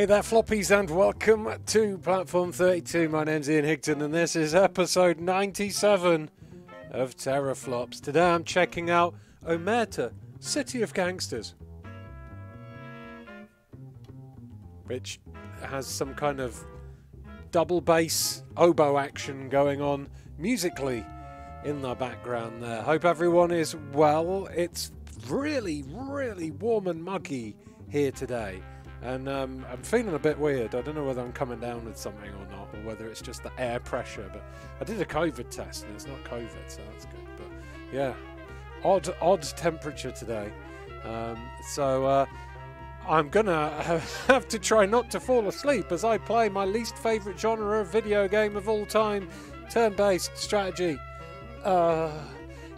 Hey there, floppies, and welcome to Platform 32. My name's Ian Higton, and this is episode 97 of TERRORflops. Today I'm checking out Omerta, City of Gangsters, which has some kind of double bass oboe action going on musically in the background there. Hope everyone is well. It's really, really warm and muggy here today. And um, I'm feeling a bit weird. I don't know whether I'm coming down with something or not, or whether it's just the air pressure. But I did a COVID test, and it's not COVID, so that's good. But yeah, odd, odd temperature today. Um, so uh, I'm gonna have to try not to fall asleep as I play my least favourite genre of video game of all time: turn-based strategy. Uh,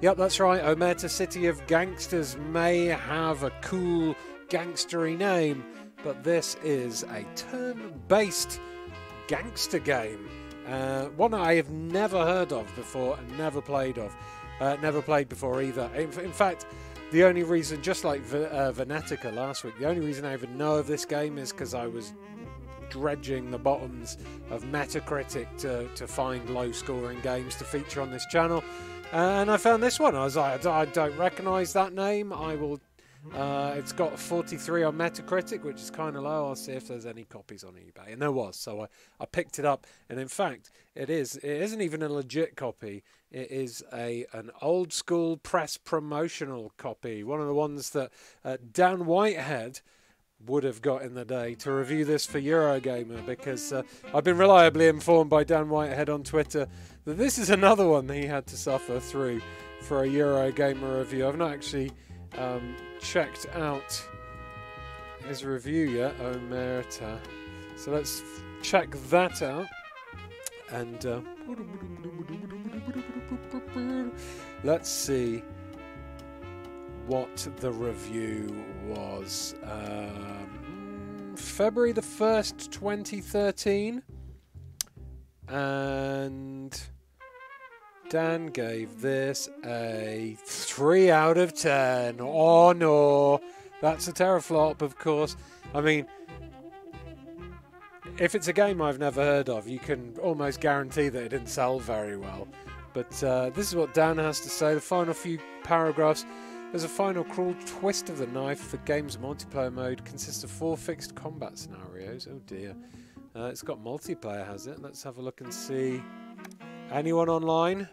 yep, that's right. Omerta City of Gangsters may have a cool gangstery name, but this is a turn-based gangster game. Uh, one I have never heard of before and never played of. Uh, never played before either. In, in fact, the only reason, just like v- uh, Venetica last week, the only reason I even know of this game is because I was dredging the bottoms of Metacritic to, to find low scoring games to feature on this channel. And I found this one. I was like, I don't recognize that name. I will. Uh, it's got 43 on Metacritic, which is kind of low. I'll see if there's any copies on eBay, and there was. So I, I picked it up, and in fact, it is. It isn't even a legit copy. It is a an old school press promotional copy, one of the ones that uh, Dan Whitehead would have got in the day to review this for Eurogamer because uh, I've been reliably informed by Dan Whitehead on Twitter that this is another one he had to suffer through for a Eurogamer review. I've not actually um, checked out his review yet, Omerta. So let's check that out. And uh, let's see what the review was. Um, February the 1st, 2013. And Dan gave this a 3 out of 10. Oh no. That's a TERRORflop, of course. I mean, if it's a game I've never heard of, you can almost guarantee that it didn't sell very well. But uh, this is what Dan has to say. The final few paragraphs. There's a final cruel twist of the knife. The game's multiplayer mode consists of four fixed combat scenarios. Oh dear. Uh, it's got multiplayer, has it? Let's have a look and see. Anyone online?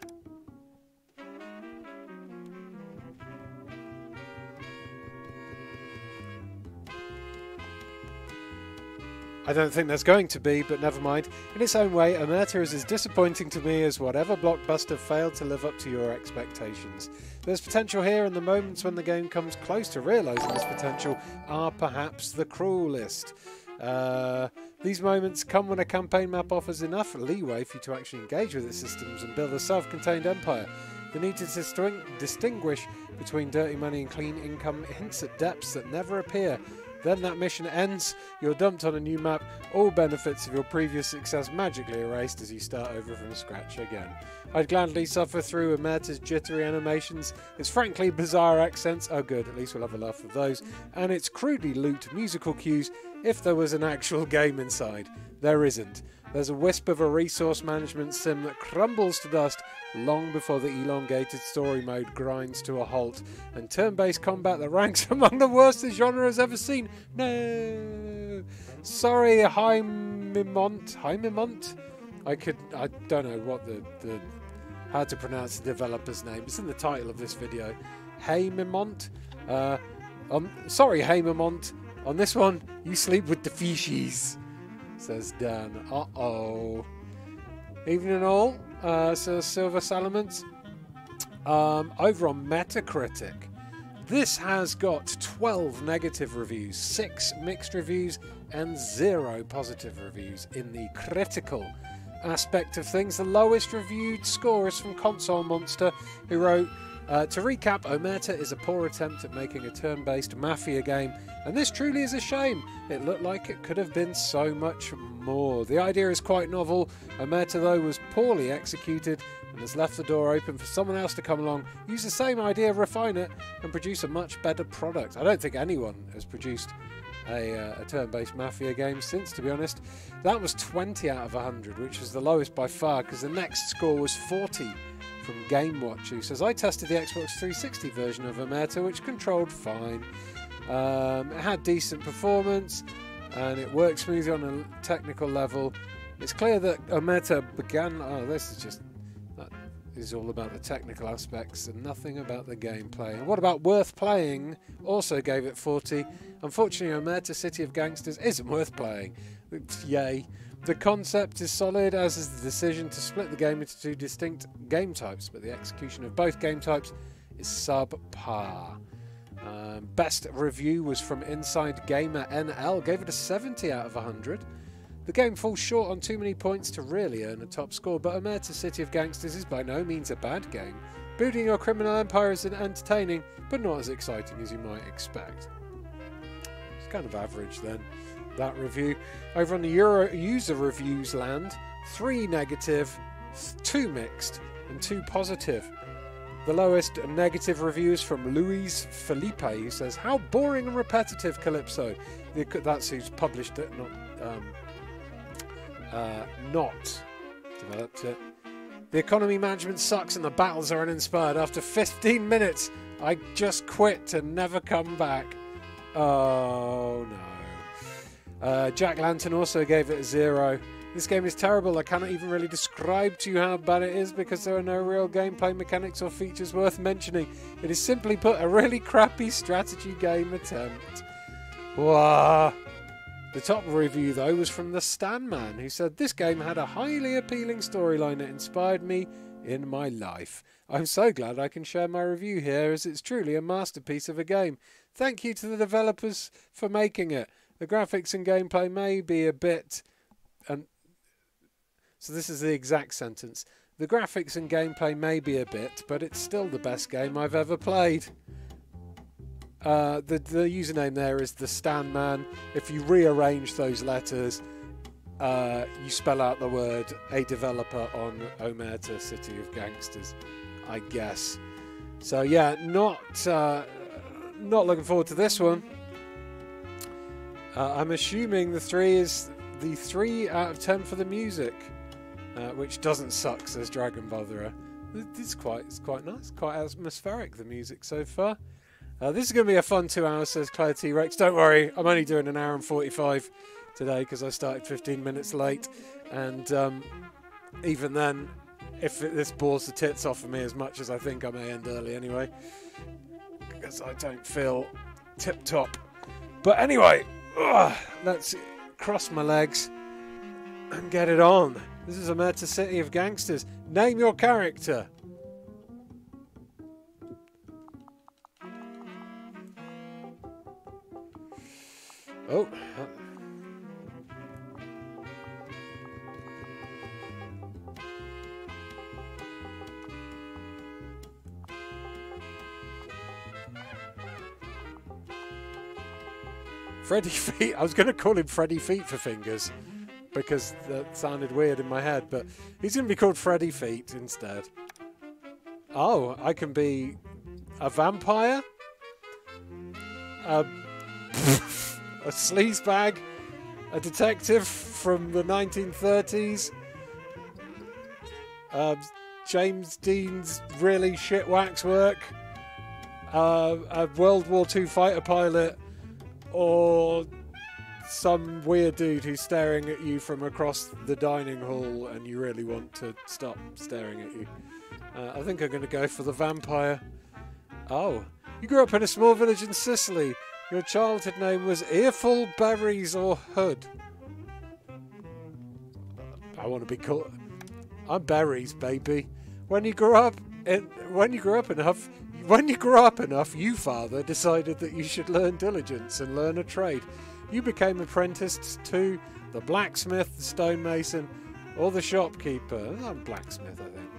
I don't think there's going to be, but never mind. In its own way, Omerta is as disappointing to me as whatever blockbuster failed to live up to your expectations. There's potential here, and the moments when the game comes close to realising this potential are perhaps the cruelest. Uh, these moments come when a campaign map offers enough leeway for you to actually engage with its systems and build a self contained empire. The need to distinguish between dirty money and clean income hints at depths that never appear. Then that mission ends, you're dumped on a new map, all benefits of your previous success magically erased as you start over from scratch again. I'd gladly suffer through Omerta's jittery animations, its frankly bizarre accents, oh good, at least we'll have a laugh with those, and its crudely looped musical cues if there was an actual game inside. There isn't. There's a wisp of a resource management sim that crumbles to dust long before the elongated story mode grinds to a halt, and turn based combat that ranks among the worst the genre has ever seen. No! Sorry, Haemimont. Haemimont? I could. I don't know what the, the. how to pronounce the developer's name. It's in the title of this video. Haemimont? Uh, um, sorry, Haemimont. On this one, you sleep with the fishies says Dan. Uh oh. Evening all, uh, says Silver Salamence. Um, over on Metacritic, this has got 12 negative reviews, 6 mixed reviews, and 0 positive reviews in the critical aspect of things. The lowest reviewed score is from Console Monster, who wrote. Uh, to recap, Omerta is a poor attempt at making a turn based mafia game, and this truly is a shame. It looked like it could have been so much more. The idea is quite novel. Omerta, though, was poorly executed and has left the door open for someone else to come along, use the same idea, refine it, and produce a much better product. I don't think anyone has produced a, uh, a turn-based mafia game since, to be honest. That was 20 out of 100, which was the lowest by far, because the next score was 40 from Game Watch, who says, I tested the Xbox 360 version of Omerta, which controlled fine. Um, it had decent performance, and it worked smoothly on a technical level. It's clear that Omerta began... Oh, this is just is all about the technical aspects and nothing about the gameplay. And what about Worth Playing? Also gave it 40. Unfortunately, Omerta City of Gangsters isn't worth playing. Yay. The concept is solid, as is the decision to split the game into two distinct game types, but the execution of both game types is subpar. Um, best review was from Inside Gamer NL, gave it a 70 out of 100. The game falls short on too many points to really earn a top score, but Omerta City of Gangsters is by no means a bad game. Building your criminal empire is entertaining, but not as exciting as you might expect. It's kind of average then, that review. Over on the Euro user reviews land, three negative, two mixed, and two positive. The lowest negative reviews from Luis Felipe, who says, How boring and repetitive Kalypso. That's who's published it, not um, uh, not developed it. The economy management sucks and the battles are uninspired. After 15 minutes, I just quit and never come back. Oh no. Uh, Jack Lantern also gave it a zero. This game is terrible. I cannot even really describe to you how bad it is because there are no real gameplay mechanics or features worth mentioning. It is simply put a really crappy strategy game attempt. Wow. The top review, though, was from the Stan Man, who said this game had a highly appealing storyline that inspired me in my life. I'm so glad I can share my review here, as it's truly a masterpiece of a game. Thank you to the developers for making it. The graphics and gameplay may be a bit. And so this is the exact sentence. The graphics and gameplay may be a bit, but it's still the best game I've ever played. Uh, the, the username there is the Stan Man. If you rearrange those letters, uh, you spell out the word a developer on Omerta City of Gangsters, I guess. So yeah, not uh, not looking forward to this one. Uh, I'm assuming the three is the three out of ten for the music, uh, which doesn't suck, says Dragon Botherer. It's quite it's quite nice, quite atmospheric the music so far. Uh, this is going to be a fun two hours, says Claire T Rex. Don't worry, I'm only doing an hour and 45 today because I started 15 minutes late. And um, even then, if it, this bores the tits off of me as much as I think I may end early anyway, because I don't feel tip top. But anyway, ugh, let's cross my legs and get it on. This is Omerta City of Gangsters. Name your character. Oh. Freddy Feet. I was going to call him Freddy Feet for fingers because that sounded weird in my head, but he's going to be called Freddy Feet instead. Oh, I can be a vampire? A a sleazebag, a detective from the 1930s, uh, James Dean's really shit waxwork, uh, a World War II fighter pilot, or some weird dude who's staring at you from across the dining hall and you really want to stop staring at you. Uh, I think I'm going to go for the vampire. Oh, you grew up in a small village in Sicily. Your childhood name was Earful Berries or Hood. I want to be called. I'm Berries, baby. When you grew up, in, when you grew up enough, when you grew up enough, you father decided that you should learn diligence and learn a trade. You became apprenticed to the blacksmith, the stonemason, or the shopkeeper. I'm blacksmith, I think.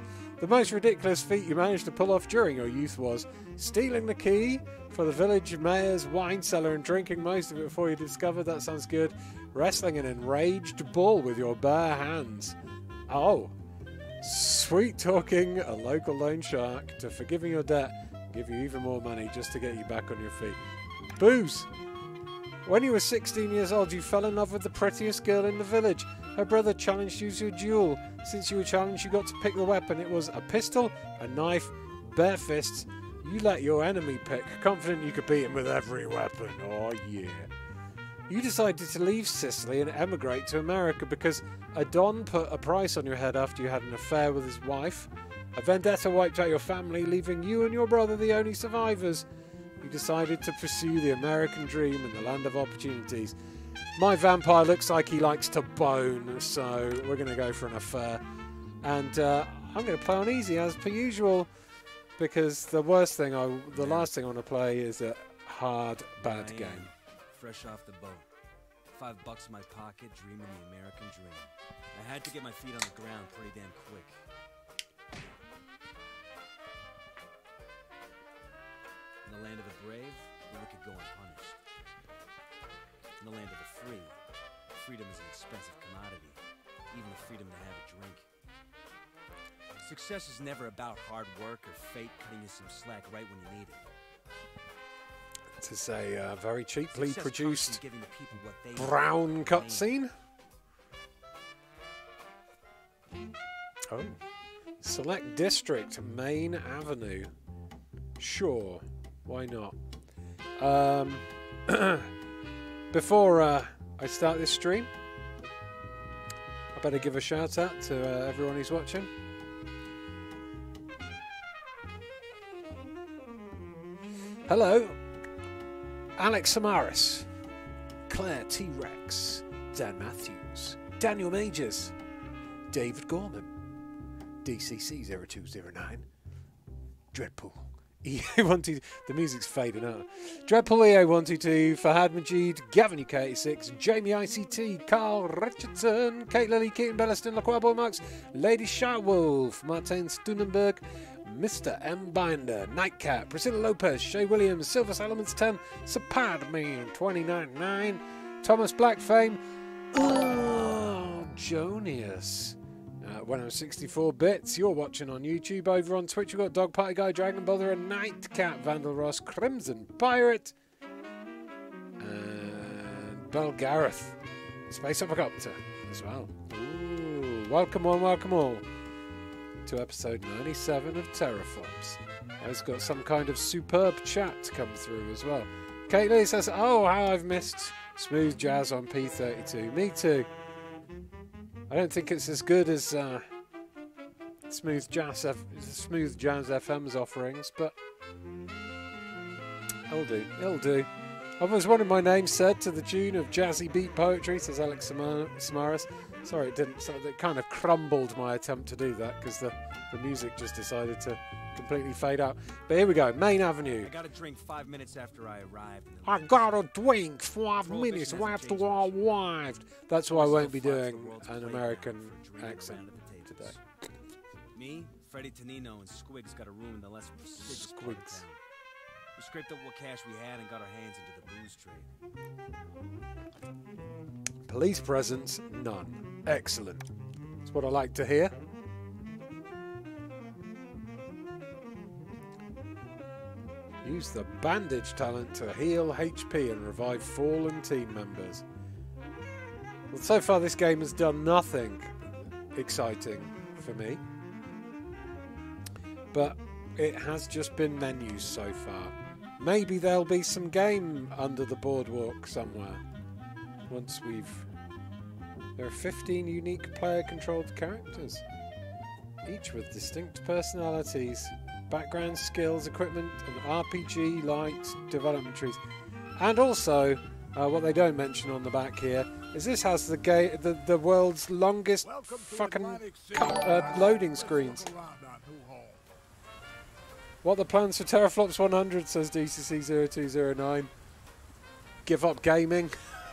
The most ridiculous feat you managed to pull off during your youth was stealing the key for the village mayor's wine cellar and drinking most of it before you discovered that sounds good. Wrestling an enraged bull with your bare hands. Oh, sweet talking a local loan shark to forgiving your debt, give you even more money just to get you back on your feet. Booze. When you were 16 years old, you fell in love with the prettiest girl in the village. Her brother challenged you to a duel. Since you were challenged, you got to pick the weapon. It was a pistol, a knife, bare fists. You let your enemy pick, confident you could beat him with every weapon. Oh, yeah. You decided to leave Sicily and emigrate to America because a Don put a price on your head after you had an affair with his wife. A vendetta wiped out your family, leaving you and your brother the only survivors. You decided to pursue the American dream in the land of opportunities. My vampire looks like he likes to bone, so we're going to go for an affair. And uh, I'm going to play on easy as per usual, because the worst thing, I, the last thing I want to play is a hard, bad game. Fresh off the boat. Five bucks in my pocket, dreaming the American dream. I had to get my feet on the ground pretty damn quick. In the land of the brave, the wicked go unpunished. In the land of the free, freedom is an expensive commodity, even the freedom to have a drink. Success is never about hard work or fate cutting you some slack right when you need it. This is a uh, very cheaply Success produced giving the people what they brown cutscene. Oh. Select district, Main Avenue. Sure, why not? Um, before uh, I start this stream, I better give a shout out to uh, everyone who's watching. Hello, Alex Samaris, Claire T Rex, Dan Matthews, Daniel Majors, David Gorman, DCC 0209, Dreadpool. EA122, the music's fading out. Dreadpool EA122, Fahad Majid, Gavin UK86, Jamie ICT, Carl Richardson, Kate Lilly, Keaton Belliston, Laquabo Max, Lady Sharwolf, Martin Stunenberg, Mr. M. Binder, Nightcap, Priscilla Lopez, Shay Williams, Silver Elements 10, Sapadman 299, Thomas Blackfame, oh, Jonius. Uh, when I'm 64 bits, you're watching on YouTube. Over on Twitch, we've got Dog Party Guy, Dragon Bother, and Nightcat, Vandal Ross, Crimson Pirate, and Bell Gareth, Space Uppercopter as well. Ooh, welcome on, welcome all to episode 97 of TERRORflops. I've got some kind of superb chat to come through as well. Kate Lee says, Oh, how I've missed smooth jazz on P32. Me too. I don't think it's as good as uh, smooth jazz, F- smooth jazz FM's offerings, but it'll do. It'll do. I was wanting my name said to the tune of jazzy beat poetry, says Alex Samaras. Sorry, it didn't. So it kind of crumbled my attempt to do that because the, the music just decided to completely fade out. But here we go, Main Avenue. I got a drink five minutes after I arrived. I got a drink five minutes after I arrived. That's why I won't be doing an American accent today. Me, Freddie Tonino, and Squigs got a room in the less prestigious Squigs. We scraped up what cash we had and got our hands into the booze trade. Police presence, none. Excellent. That's what I like to hear. Use the bandage talent to heal HP and revive fallen team members. Well, so far this game has done nothing exciting for me. But it has just been menus so far. Maybe there'll be some game under the boardwalk somewhere once we've there are 15 unique player controlled characters, each with distinct personalities, background skills, equipment, and RPG light development trees. And also, uh, what they don't mention on the back here is this has the, ga- the, the world's longest fucking uh, loading screens. What are the plans for TERRORflops 100, says DCC0209. Give up gaming?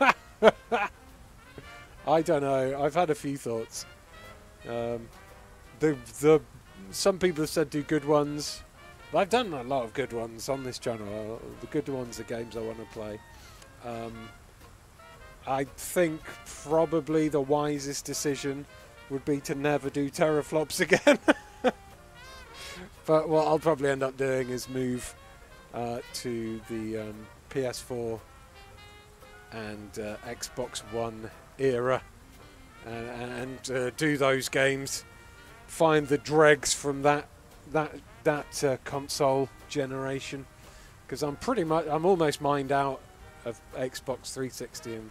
I don't know. I've had a few thoughts. Um, the the some people have said do good ones. I've done a lot of good ones on this channel. The good ones are games I want to play. Um, I think probably the wisest decision would be to never do TERRORflops again. but what I'll probably end up doing is move uh, to the um, PS4 and uh, Xbox One era and, and uh, do those games. Find the dregs from that that that uh, console generation because I'm pretty much I'm almost mined out of Xbox 360 and,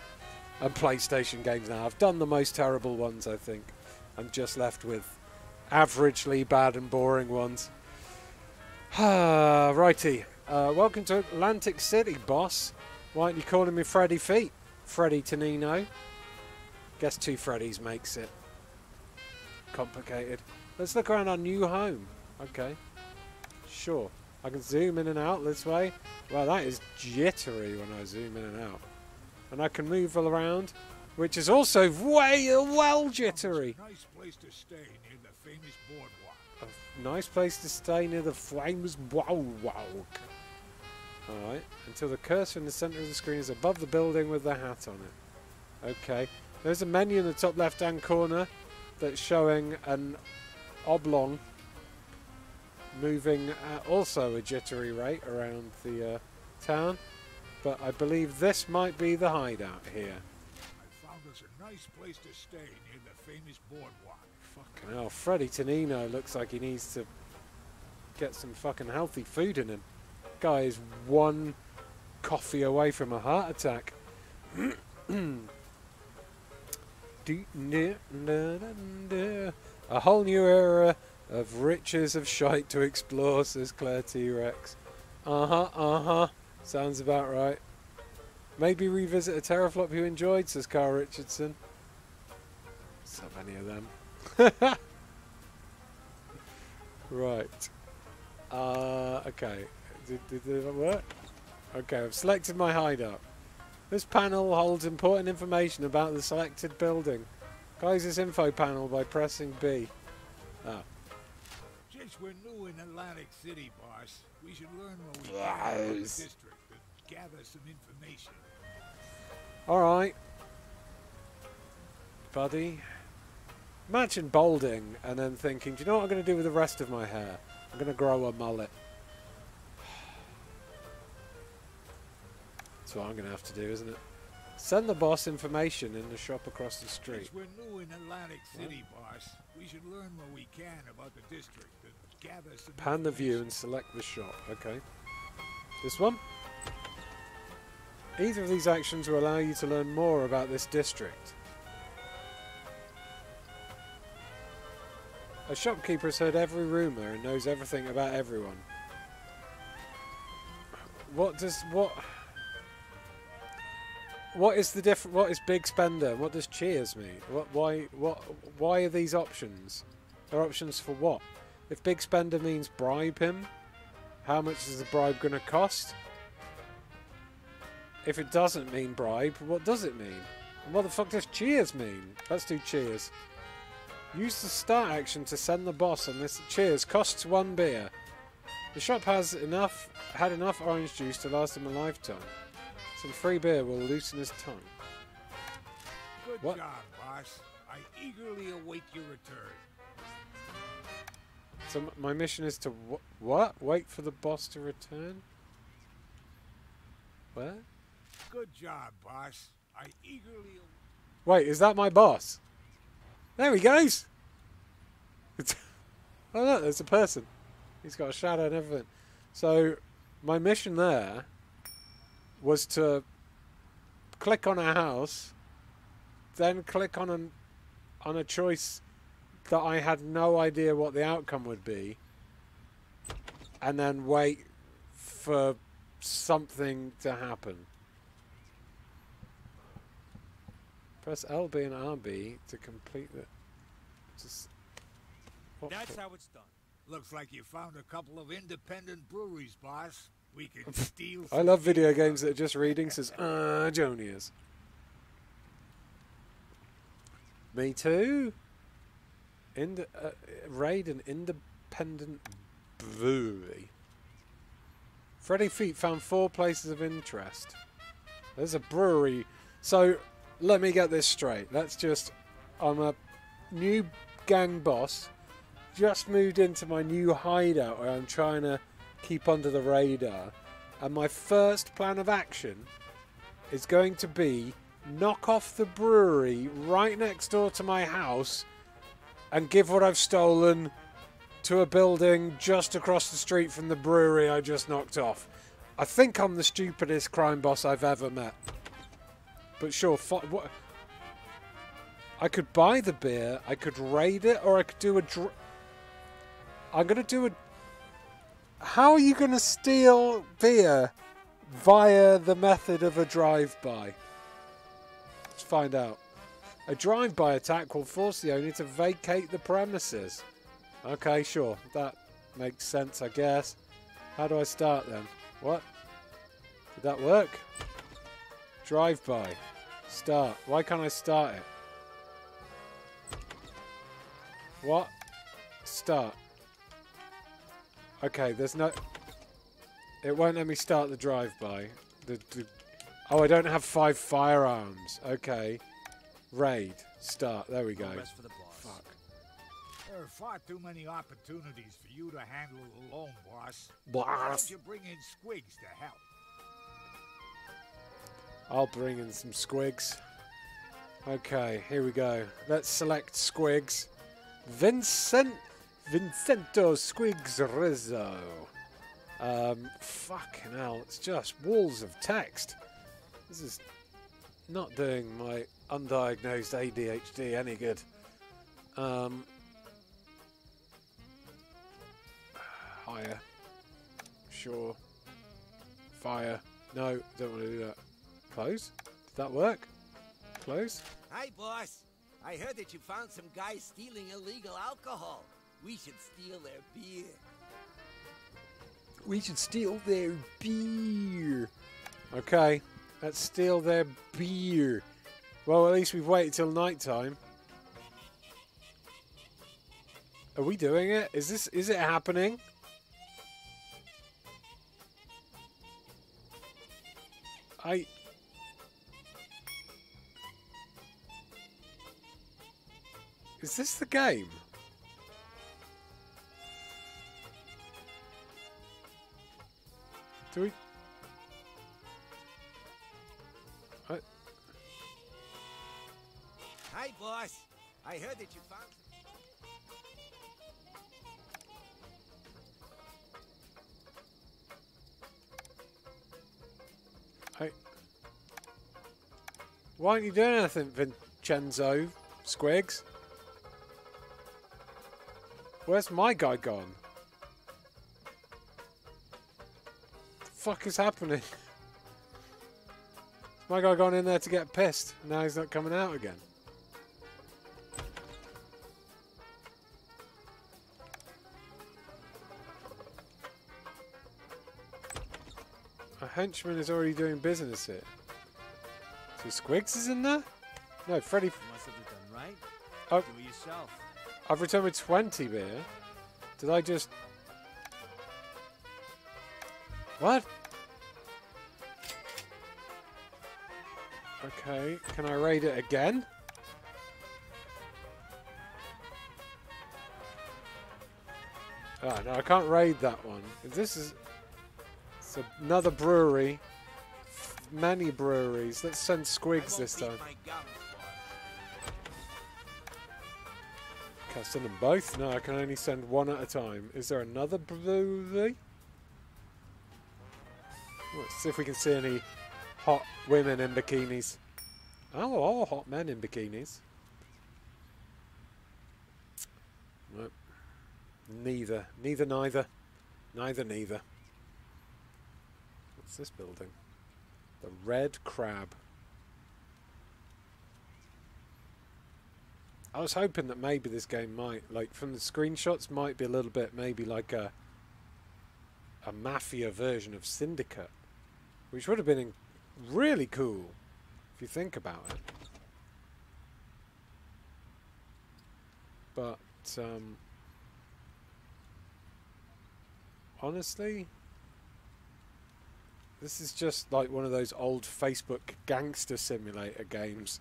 and PlayStation games now. I've done the most terrible ones, I think. I'm just left with averagely bad and boring ones. Righty. Uh, welcome to Atlantic City, boss. Why aren't you calling me Freddy Feet? Freddy Tonino. Guess two Freddys makes it complicated. Let's look around our new home. Okay. Sure. I can zoom in and out this way. Well, that is jittery when I zoom in and out. And I can move all around, which is also way well jittery. Nice place to stay near the famous boardwalk. A nice place to stay near the famous wow wow. Alright, until the cursor in the centre of the screen is above the building with the hat on it. Okay, there's a menu in the top left hand corner that's showing an oblong moving at also a jittery rate around the uh, town. But I believe this might be the hideout here. I found us a nice place to stay near the famous boardwalk. Fucking hell, Freddy Tonino looks like he needs to get some fucking healthy food in him. Guy is one coffee away from a heart attack. A whole new era of riches of shite to explore, says Claire T Rex. Uh huh, uh huh. Sounds about right. Maybe revisit a TERRORflop you enjoyed, says Carl Richardson. So many of them. right. Uh, okay. Did, did, did that work? Okay, I've selected my hideout. This panel holds important information about the selected building. Close this info panel by pressing B. Ah. Since we're new in Atlantic City, boss, we should learn what we can about the district and gather some information. Alright. Buddy. Imagine balding and then thinking, do you know what I'm going to do with the rest of my hair? I'm going to grow a mullet. That's what I'm going to have to do, isn't it? Send the boss information in the shop across the street. Since we're new in Atlantic City, boss, we should learn what we can about the district and gather some Pan the view and select the shop. Okay. This one? Either of these actions will allow you to learn more about this district. A shopkeeper has heard every rumour and knows everything about everyone. What does what what is the different what is big spender? What does cheers mean? What why what why are these options? They're options for what? If big spender means bribe him, how much is the bribe going to cost? If it doesn't mean bribe, what does it mean? And what the fuck does cheers mean? Let's do cheers. Use the start action to send the boss on this. Cheers costs one beer. The shop has enough had enough orange juice to last him a lifetime. Some free beer will loosen his tongue. Good What? job, boss. I eagerly await your return. So my mission is to wh- what? Wait for the boss to return. Where? Good job, boss. I eagerly. Wait, is that my boss? There he goes. It's oh look, there's a person. He's got a shadow and everything. So my mission there was to click on a house, then click on an on a choice that I had no idea what the outcome would be, and then wait for something to happen. Press LB and RB to complete the. Just. That's how it's done. Looks like you found a couple of independent breweries, boss. We can steal. I love video games that are just reading. Says, ah, Jonius. Me too. Ind- uh, raid an independent brewery. Freddy Feet found four places of interest. There's a brewery. So, let me get this straight. Let's just. I'm a new gang boss. Just moved into my new hideout where I'm trying to keep under the radar. And my first plan of action is going to be knock off the brewery right next door to my house and give what I've stolen to a building just across the street from the brewery I just knocked off. I think I'm the stupidest crime boss I've ever met. But sure, what? I could buy the beer, I could raid it, or I could do a. I'm gonna do a. How are you gonna steal beer via the method of a drive-by? Let's find out. A drive-by attack will force the owner to vacate the premises. Okay, sure. That makes sense, I guess. How do I start then? What? Did that work? Drive-by. Start. Why can't I start it? What? Start. Okay, there's no... It won't let me start the drive-by. The, the... Oh, I don't have five firearms. Okay. Raid. Start. There we go. The boss. Fuck. There are far too many opportunities for you to handle alone, boss. Why Boss. don't you bring in Squigs to help? I'll bring in some squigs. Okay, here we go. Let's select squigs. Vincent Vincenzo Squigs Rizzo. Um, fucking hell, it's just walls of text. This is not doing my undiagnosed ADHD any good. Um, higher. Sure. Fire. No, don't want to do that. Close? Did that work? Close? Hi, boss. I heard that you found some guys stealing illegal alcohol. We should steal their beer. We should steal their beer. Okay, let's steal their beer. Well, at least we've waited till night time. Are we doing it? Is this is it happening? I Is this the game? Do we I, Hi, boss. I heard that you found. I Why aren't you doing anything, Vincenzo Squigs? Where's my guy gone? Fuck is happening? My guy gone in there to get pissed. Now he's not coming out again. A henchman is already doing business here. So Squigs is in there? No, Freddy. You must have done right. Oh. Do it yourself. I've returned with 20 beer. Did I just. What? Okay, can I raid it again? Oh, no, I can't raid that one. This is. It's another brewery. Many breweries. Let's send Squigs this time. Can I send them both? No, I can only send one at a time. Is there another brewery? Let's see if we can see any hot women in bikinis. Oh, hot men in bikinis. Nope. Neither. Neither, neither. Neither, neither. What's this building? The Red Crab. I was hoping that maybe this game might, like, from the screenshots, might be a little bit, maybe like a a mafia version of Syndicate, which would have been in- really cool if you think about it. But um, honestly, this is just like one of those old Facebook gangster simulator games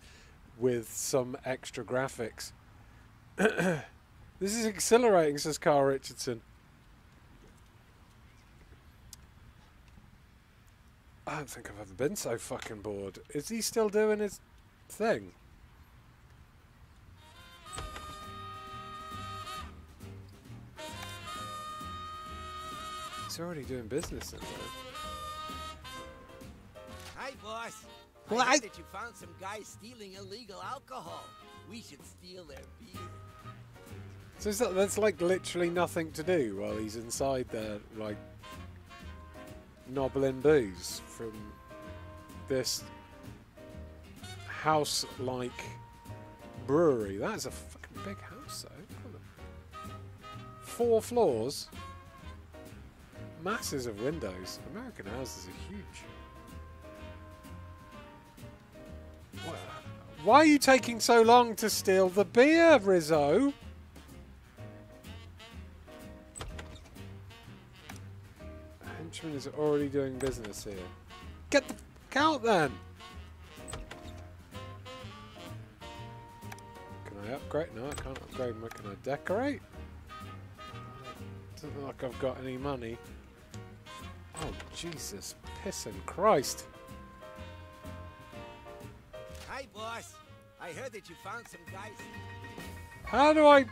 with some extra graphics. this is exhilarating, says Carl Richardson. I don't think I've ever been so fucking bored. Is he still doing his thing? He's already doing business in there. Hi, boss. Well, I I- that you found some guys stealing illegal alcohol. We should steal their beer. So is that, that's like literally nothing to do while he's inside there, like nobbling booze from this house-like brewery. That is a fucking big house, though. Four floors, masses of windows. American houses are huge. Why are you taking so long to steal the beer, Rizzo? Henchman is already doing business here. Get the f out then! Can I upgrade? No, I can't upgrade. my- Can I decorate? Doesn't look like I've got any money. Oh, Jesus. Piss and Christ. Hi, boss. I heard that you found some guys. How do I...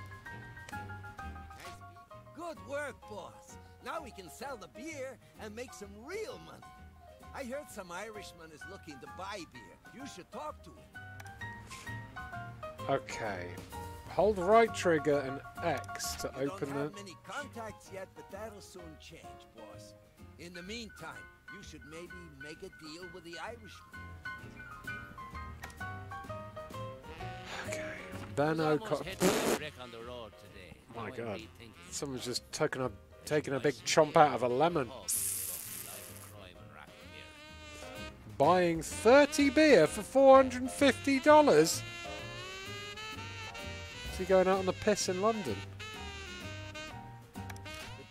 Good work, boss. Now we can sell the beer and make some real money. I heard some Irishman is looking to buy beer. You should talk to him. Okay. Hold right trigger and X to You open don't the... many contacts yet, but that'll soon change, boss. In the meantime, you should maybe make a deal with the Irishman. Okay. Ben Almost O'Connor... hit a brick on the. My God. Someone's just taking a taking a big chomp out of a lemon. Life, crime, and racketeering. Buying 30 beer for $450? Is he going out on the piss in London? The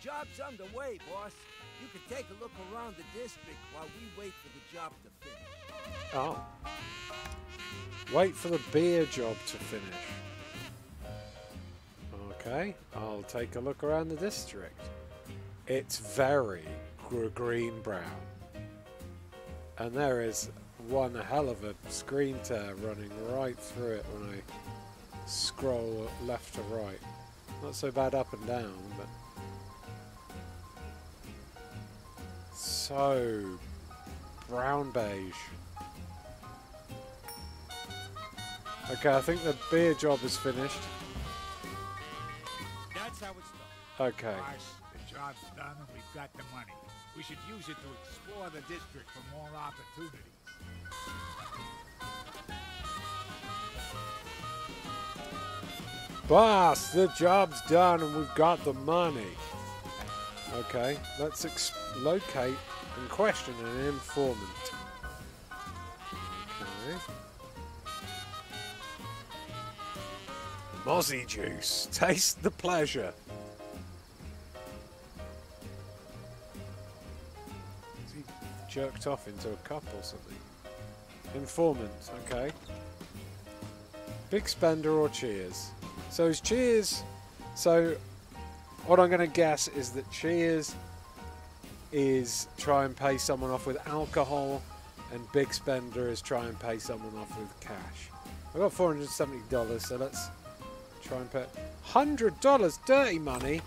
job's underway, boss. You can take a look around the district while we wait for the job to finish. Oh. Wait for the beer job to finish. Okay, I'll take a look around the district. It's very green brown. And there is one hell of a screen tear running right through it when I scroll left to right. Not so bad up and down, but. So. brown beige. Okay, I think the beer job is finished. That's how it's done. Okay. Job's done and we've got the money. We should use it to explore the district for more opportunities. Boss, the job's done and we've got the money. Okay, let's locate and question an informant. Okay. Mozzie juice. Taste the pleasure. Jerked off into a cup or something? Informant, okay. Big spender or cheers? So is cheers. So what I'm going to guess is that cheers is try and pay someone off with alcohol, and big spender is try and pay someone off with cash. I've got four hundred seventy dollars, so let's try and put hundred dollars dirty money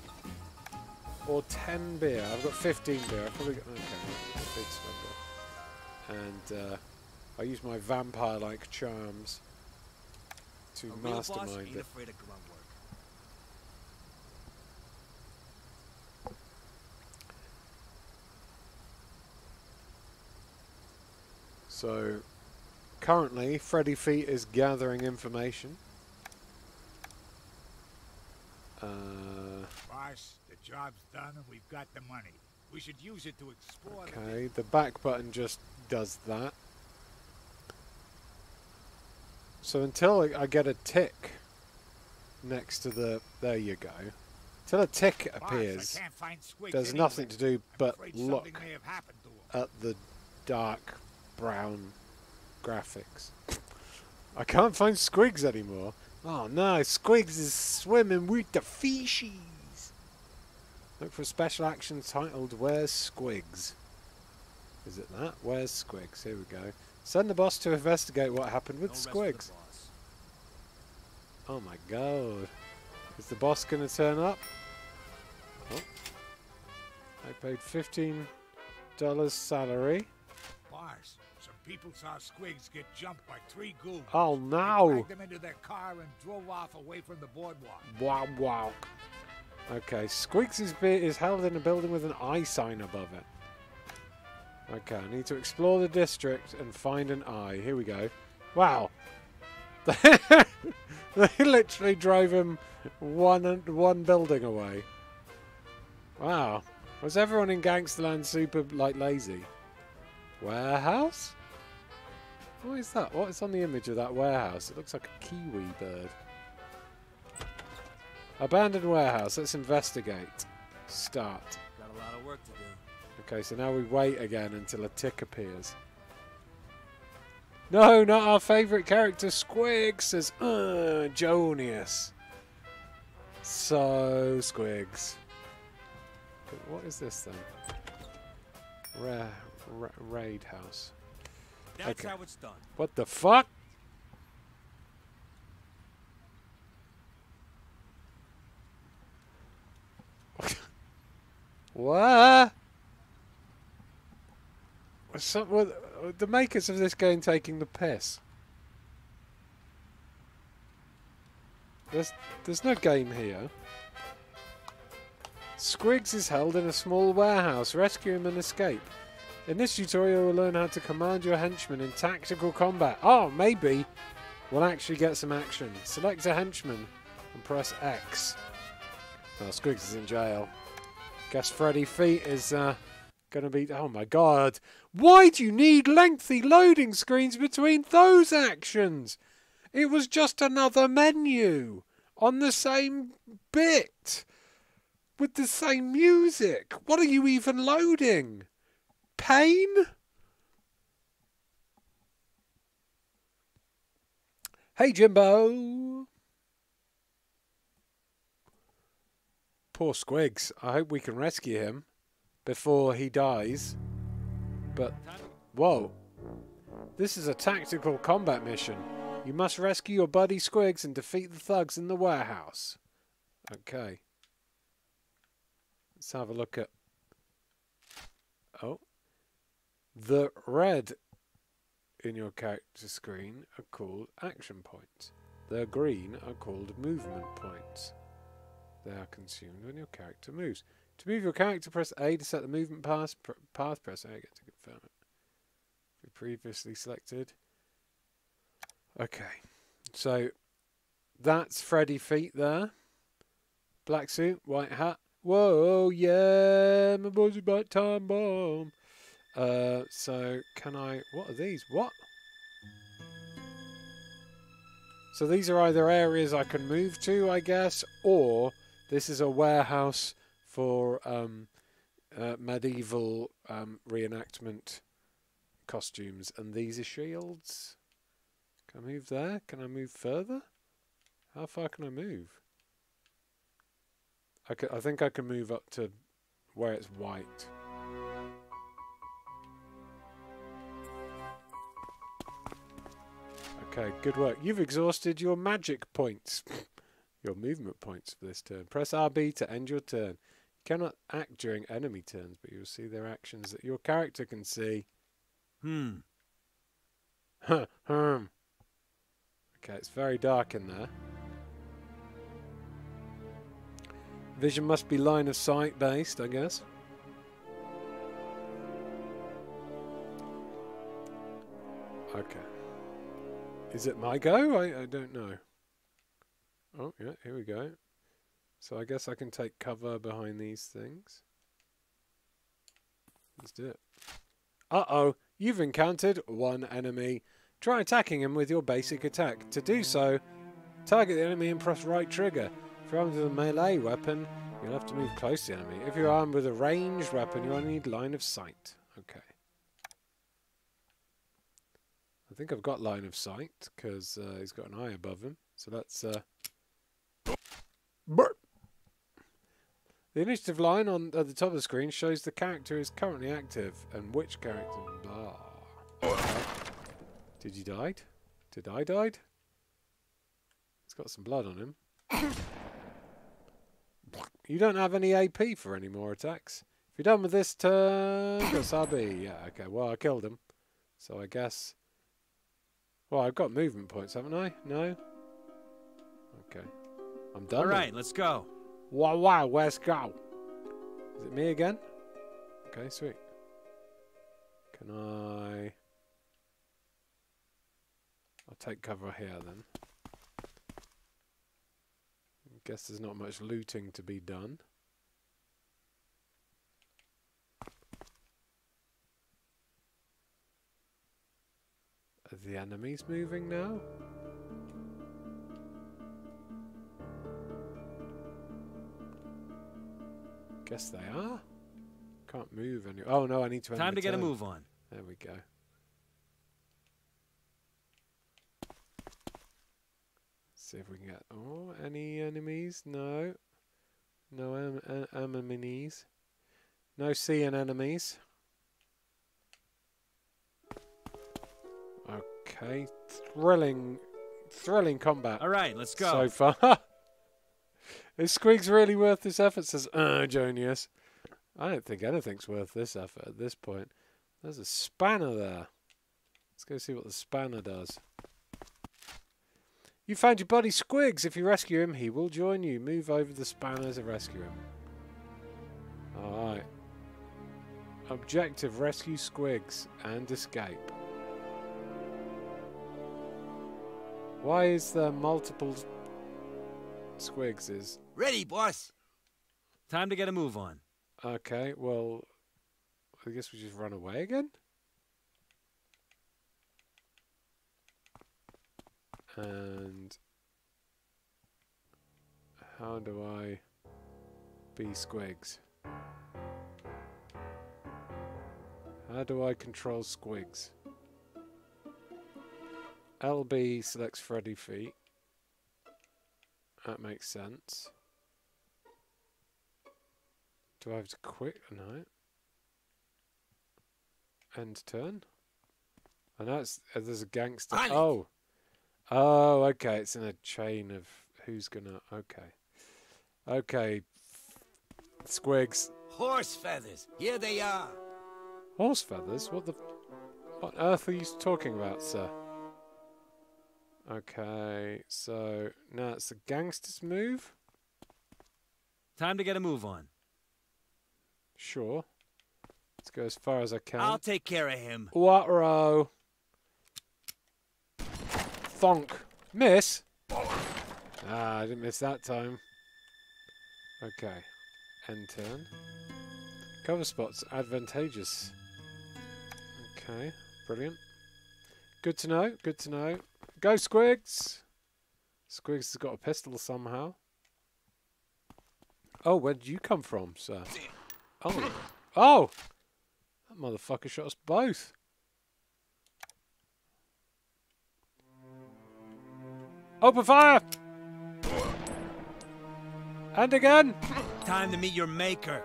or ten beer. I've got fifteen beer. I probably got, okay, big spender, and uh, I use my vampire-like charms to A mastermind it. afraid of grunt work. So currently, Freddy Feet is gathering information. Uh, Boss, the job's done and we've got the money. We should use it to explore okay, the back button just does that. So until I- get a tick next to the. There you go. Till a tick appears. I can't find Squigs There's nothing to do but look may have happened to at the dark brown graphics. I can't find Squigs anymore. Oh no, Squigs is swimming with the fishies. Look for a special action titled Where's Squigs? Is it that? Where's Squigs? Here we go. Send the boss to investigate what happened with No Squigs. Oh my god. Is the boss going to turn up? Oh. I paid $15 salary. Boss, some people saw Squigs get jumped by three ghouls. Oh no. They dragged them into their car and drove off away from the boardwalk. Wow, wow. Okay, Squigs is, is held in a building with an eye sign above it. Okay, I need to explore the district and find an eye. Here we go. Wow. they literally drove him one one building away. Wow. Was everyone in Gangsterland super like lazy? Warehouse? What is that? What is on the image of that warehouse? It looks like a kiwi bird. Abandoned warehouse. Let's investigate. Start. Got a lot of work to do. Okay, so now we wait again until a tick appears. No, not our favourite character, Squig, says, uh, Jonius. So, Squigs. Okay, What is this then? Ra- ra- raid house. That's Okay. how it's done. What the fuck? What? Well, the makers of this game taking the piss. There's, there's no game here. Squigs is held in a small warehouse. Rescue him and escape. In this tutorial, you'll learn how to command your henchmen in tactical combat. Oh, maybe we'll actually get some action. Select a henchman and press X. Well, Squigs is in jail. Guess Freddy Feet is uh, going to be... Oh my god. Why do you need lengthy loading screens between those actions? It was just another menu on the same bit with the same music. What are you even loading? Pain? Hey, Jimbo. Poor Squigs. I hope we can rescue him before he dies. But, whoa. This is a tactical combat mission. You must rescue your buddy Squigs and defeat the thugs in the warehouse. Okay. Let's have a look at. Oh. The red in your character screen are called action points. The green are called movement points. They are consumed when your character moves. To move your character, press A to set the movement path. Pr- path press A again to confirm it. We previously selected. Okay, so that's Freddy Feet there. Black suit, white hat. Whoa, yeah, my boy's about time bomb. Uh, so can I? What are these? What? So these are either areas I can move to, I guess, or this is a warehouse for um, uh, medieval um, reenactment costumes, and these are shields. Can I move there? Can I move further? How far can I move? I, think I can move up to where it's white. Okay, good work. You've exhausted your magic points. your movement points for this turn. Press RB to end your turn. You cannot act during enemy turns, but you'll see their actions that your character can see. Hmm. Huh, hmm. Okay, it's very dark in there. Vision must be line of sight based, I guess. Okay. Is it my go? I, I don't know. Oh, yeah, here we go. So I guess I can take cover behind these things. Let's do it. Uh-oh, you've encountered one enemy. Try attacking him with your basic attack. To do so, Target the enemy and press right trigger. If you're armed with a melee weapon, you'll have to move close to the enemy. If you're armed with a ranged weapon, you only need line of sight. Okay. I think I've got line of sight because uh, he's got an eye above him. So that's. Uh... The initiative line on at the top of the screen shows the character is currently active and which character. Blah. Did you died? Did I died? He's got some blood on him. You don't have any AP for any more attacks. If you're done with this turn, Gosabi. Yeah, okay. Well, I killed him. So I guess... Well, I've got movement points, haven't I? No? I'm done. All then. let's go. Wow, wow, let's go. Is it me again? Okay, sweet. Can I... I'll take cover here then. Guess there's not much looting to be done. Are the enemies moving now? Guess they are. Can't move any. Oh no, I need to. Time to get a move on. There we go. See if we can get. Oh, any enemies? No. No em- em- enemies. No seeing enemies. Okay, thrilling, thrilling combat All right, let's go. so far. Is Squig's really worth this effort? Says uh, Jonius. I don't think anything's worth this effort at this point. There's a spanner there. Let's go see what the spanner does. You found your buddy Squigs. If you rescue him, he will join you. Move over the spanner to rescue him. Alright. Objective rescue Squigs and escape. Why is there multiple Squigses? Ready, boss. Time to get a move on. Okay, well, I guess we just run away again? And how do I be Squigs? How do I control Squigs? LB selects Freddy feet. That makes sense. Do I have to quit? No. End turn. Know it's uh, there's a gangster. Oh, oh, okay. It's in a chain of who's gonna. Okay, okay. Squigs, Horse feathers. Here they are. horse feathers. What the? What on earth are you talking about, sir? Okay, so now it's the gangster's move. Time to get a move on. Sure. Let's go as far as I can. I'll take care of him. What row? Thonk. Miss? Ah, I didn't miss that time. Okay. End turn. Cover spots advantageous. Okay, brilliant. Good to know, good to know. Go Squigs! Squigs has got a pistol somehow. Oh, where did you come from, sir? Oh. Oh! That motherfucker shot us both. Open fire! And again! Time to meet your maker.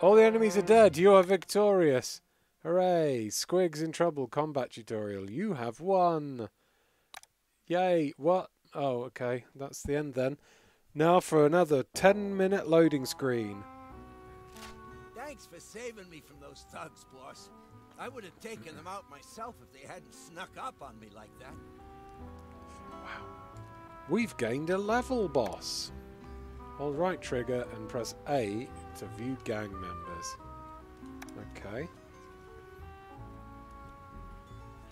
All the enemies are dead. You are victorious. Hooray! Squigs in trouble combat tutorial. You have won. Yay! What? Oh, okay. That's the end then. Now for another 10 minute loading screen. Thanks for saving me from those thugs, boss. I would have taken them out myself if they hadn't snuck up on me like that. Wow. We've gained a level boss. Hold right trigger and press A to view gang members. Okay.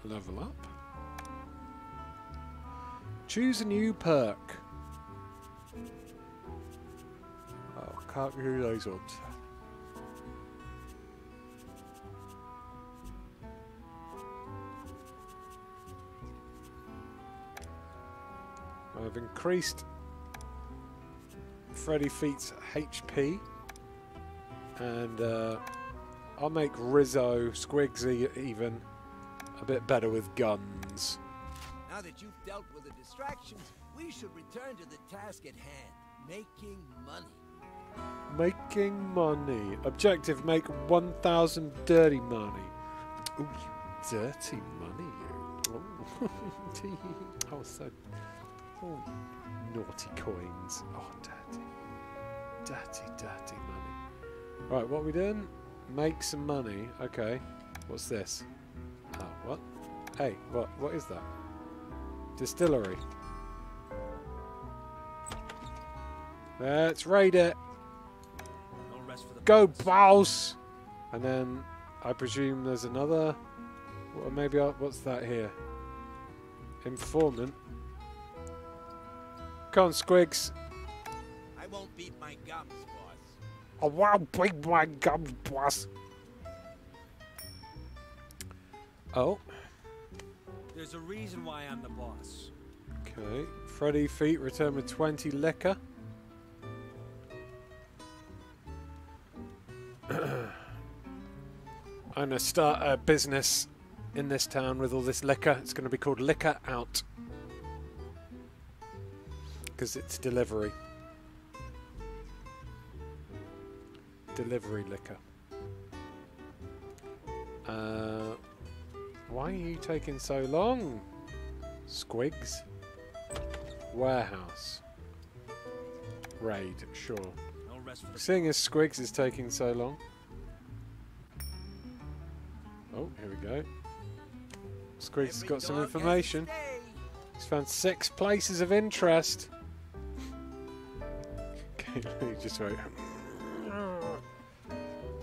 Level up. Choose a new perk. Oh, can't view those ones. I've increased Freddy Feet's HP. And uh, I'll make Rizzo, Squigsy even, a bit better with guns. Now that you've dealt with the distractions, we should return to the task at hand making money. Making money. Objective, make 1,000 dirty money. Ooh, you dirty money, you. Oh, oh so... Oh, naughty coins. Oh, dirty. Dirty, dirty money. Right, what are we doing? Make some money. Okay. What's this? Oh, what? Hey, what? What is that? Distillery. Let's raid it. No rest for the Go, boss. And then I presume there's another. Well, maybe I, what's that here? Informant. Come on, Squigs. I won't beat my gums, boss. I want to break my gums, boss. Oh, There's a reason why I'm the boss. okay. Freddy Feet return with 20 liquor. I'm going to start a business in this town with all this liquor. It's going to be called Liquor Out. Because it's delivery. Delivery liquor. Uh, why are you taking so long? Squigs? Warehouse. Raid, sure. No Seeing as Squigs is taking so long. Oh, here we go. Squigs has got some dog has a information. He's found six places of interest. Just.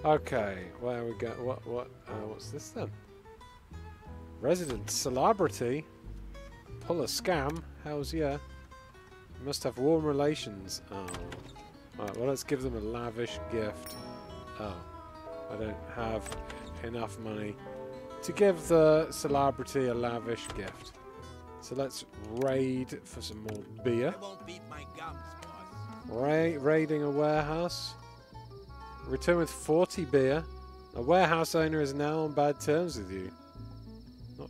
Okay, where we go? What? What? Uh, what's this then? Resident celebrity. Pull a scam. Hell's yeah. Must have warm relations. Oh. Alright, well let's give them a lavish gift. Oh. I don't have enough money to give the celebrity a lavish gift. So let's raid for some more beer. Ra- raiding a warehouse. Return with 40 beer. A warehouse owner is now on bad terms with you. Not,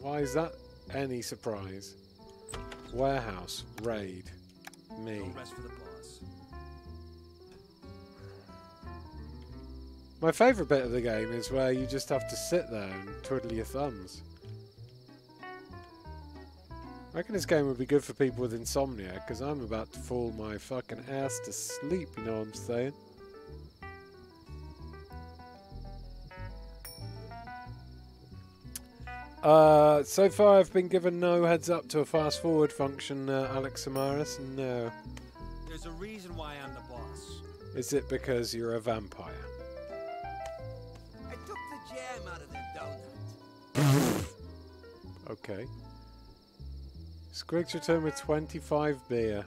why is that any surprise? Warehouse. Raid. Me. no rest for the boss. My favourite bit of the game is where you just have to sit there and twiddle your thumbs. I reckon this game would be good for people with insomnia because I'm about to fall my fucking ass to sleep, you know what I'm saying? Uh, so far I've been given no heads up to a fast forward function, uh, Alex Samaras. No. There's a reason why I'm the boss. Is it because you're a vampire? I took the jam out of their donut. Okay. Squigs return with 25 beer.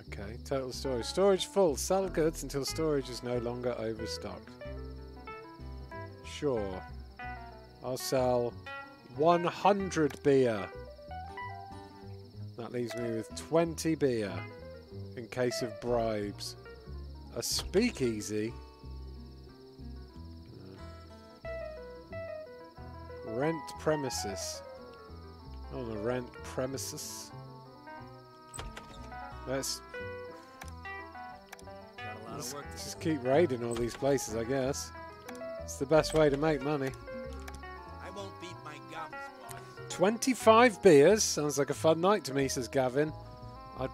Okay, total storage. Storage full. Sell goods until storage is no longer overstocked. Sure. I'll sell 100 beer. That leaves me with 20 beer in case of bribes. A speakeasy. Rent premises. On the rent premises. Let's Got Let's of work to just keep raiding all these places, I guess. It's the best way to make money. I won't beat my gums, boss. 25 beers. Sounds like a fun night to me, says Gavin. I'd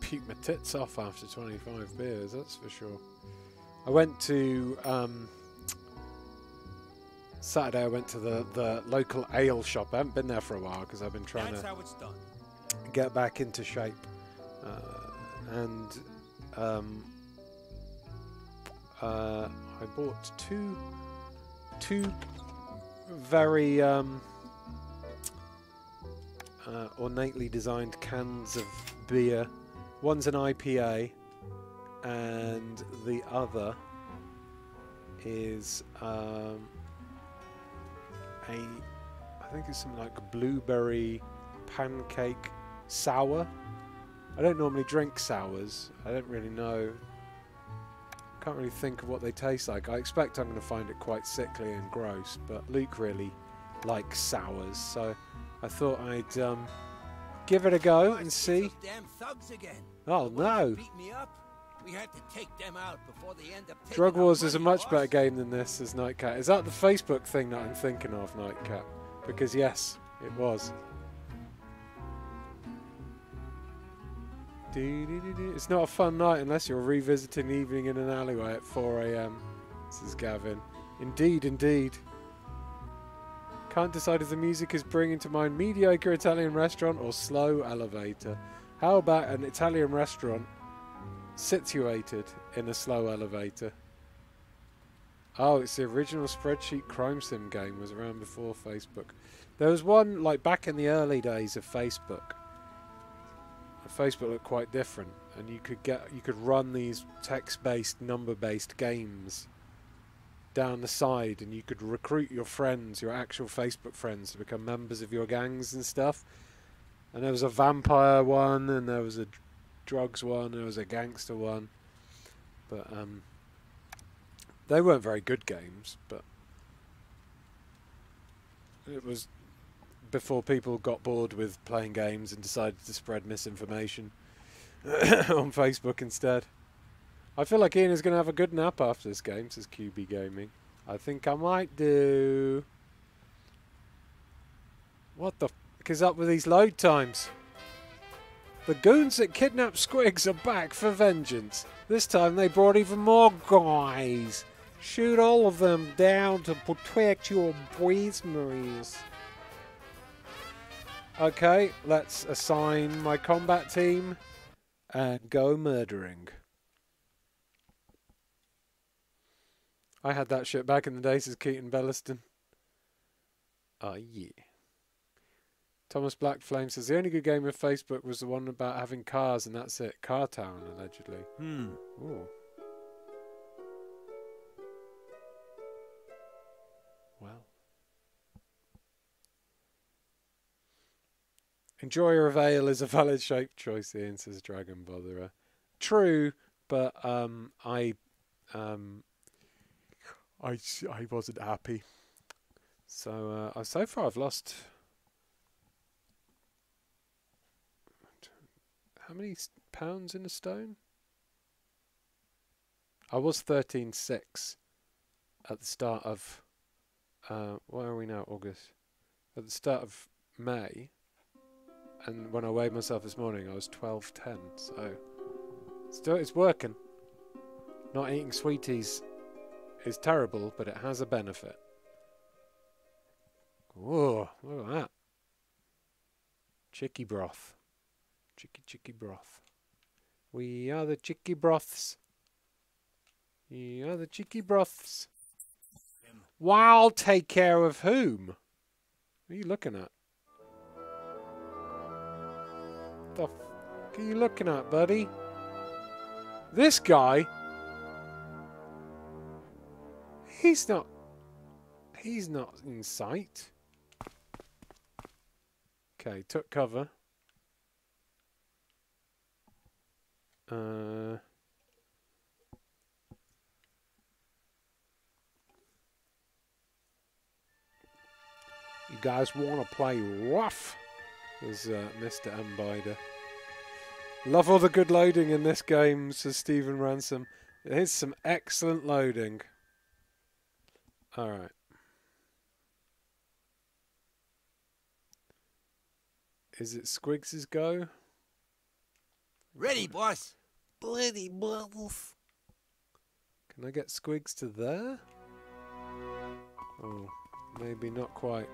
puke my tits off after 25 beers, that's for sure. I went to. Um, Saturday, I went to the, the local ale shop. I haven't been there for a while because I've been trying That's to how it's done. get back into shape. Uh, and um, uh, I bought two two very um, uh, ornately designed cans of beer. One's an IPA, and the other is um, a I think it's something like blueberry pancake sour. I don't normally drink sours. I don't really know. Can't really think of what they taste like. I expect I'm going to find it quite sickly and gross, but Luke really likes sours, so I thought I'd um, give it a go and see. damn thugs again. Oh The ones who no! Beat me up. We had to take them out before they end up Drug Wars is a much better game than this, as Nightcat. Is that the Facebook thing that I'm thinking of, Nightcat? Because yes, it was. It's not a fun night unless you're revisiting Evening in an Alleyway at 4am. This is Gavin. Indeed, indeed. Can't decide if the music is bringing to mind mediocre Italian restaurant or slow elevator. How about an Italian restaurant situated in a slow elevator? Oh, it's the original spreadsheet crime sim game was around before Facebook. There was one like back in the early days of Facebook. Facebook looked quite different, and you could get you could run these text-based, number-based games down the side, and you could recruit your friends, your actual Facebook friends, to become members of your gangs and stuff. And there was a vampire one, and there was a drugs one, there was a gangster one, but um, they weren't very good games. But it was before people got bored with playing games and decided to spread misinformation on Facebook instead. I feel like Ian is going to have a good nap after this game, says QB Gaming. I think I might do. What the f is up with these load times? The goons that kidnapped Squigs are back for vengeance. This time they brought even more guys. Shoot all of them down to protect your business. Okay, let's assign my combat team and go murdering. I had that shit back in the days as Keaton Belliston. Oh ah, yeah. Thomas Black Flame says the only good game of Facebook was the one about having cars and that's it. Car Town allegedly. Hmm. Ooh. Well. Enjoyer of ale is a valid shape choice, Ian says Dragon Botherer. True, but um, I, um, I, I wasn't happy. So uh, so far I've lost. How many pounds in a stone? I was thirteen six at the start of. Uh, where are we now? August. At the start of May, and when I weighed myself this morning, I was twelve ten. So, still, it's working. Not eating sweeties is terrible, but it has a benefit. Whoa! Look at that. Chicky broth. Chicky chicky broth. We are the chicky broths. We are the chicky broths. While take care of whom? What are you looking at? The f are you looking at, buddy? This guy? He's not. He's not in sight. Okay, took cover. Uh. You guys want to play rough? Says uh, Mr. Ambider. Love all the good loading in this game, says Stephen Ransom. Here's some excellent loading. Alright. Is it Squigs' go? Ready, boss. Bloody balls. Can I get Squigs to there? Oh, maybe not quite.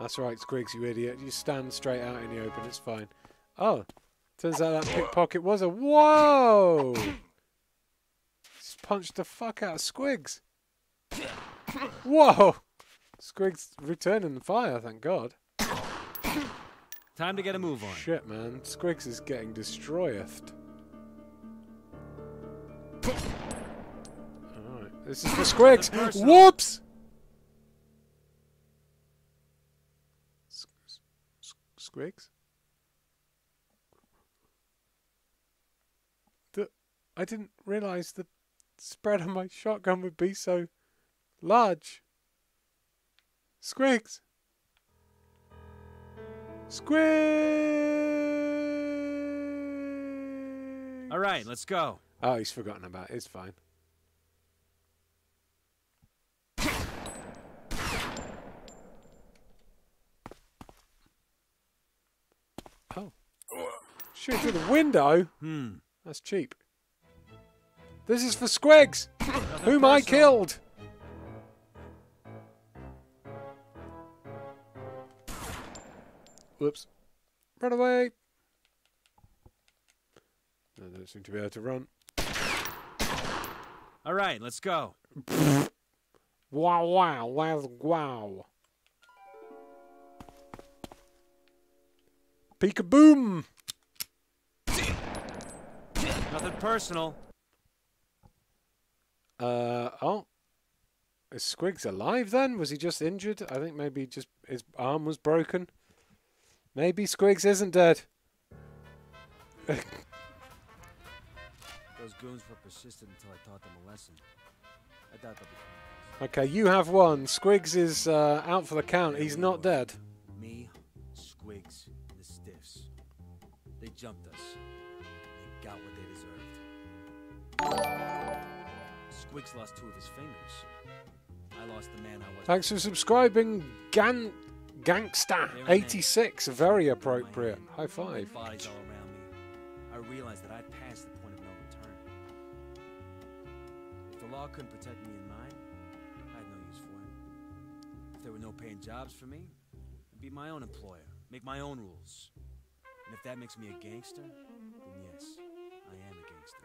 That's right, Squigs, you idiot. You stand straight out in the open, it's fine. Oh, turns out that pickpocket was a. Whoa! Just punched the fuck out of Squigs. Whoa! Squigs returning the fire, thank God. Time to get a move on. Shit, man. Squigs is getting destroyed. Alright. This is for Squigs. Whoops! Squigs? I didn't realise the spread on my shotgun would be so large. Squigs! Squig. All right, let's go. Oh, he's forgotten about it. It's fine. Oh. Shoot through the window? Hmm. That's cheap. This is for Squigs, whom I killed. Whoops. Run away. I don't seem to be able to run. All right, let's go. Wow, wow, wow, wow. Peekaboom! Nothing personal. Uh, oh. Is Squigs alive then? Was he just injured? I think maybe just his arm was broken. Maybe Squigs isn't dead. Those goons were persistent until I taught them a lesson. I doubt they'll be Okay, you have one. Squigs is uh, out for the count. He's not dead. Me, Squigs, and the Stiffs. They jumped us. They got what they deserved. Squigs lost two of his fingers. I lost the man I was. Thanks for subscribing, Gan Gangsta There and then, 86. Very appropriate. High five. Bodies all around me. I realized that I'd passed the point of no return. If the law couldn't protect me and mine, I had no use for it. If there were no paying jobs for me, I'd be my own employer, make my own rules. And if that makes me a gangster, then yes, I am a gangster.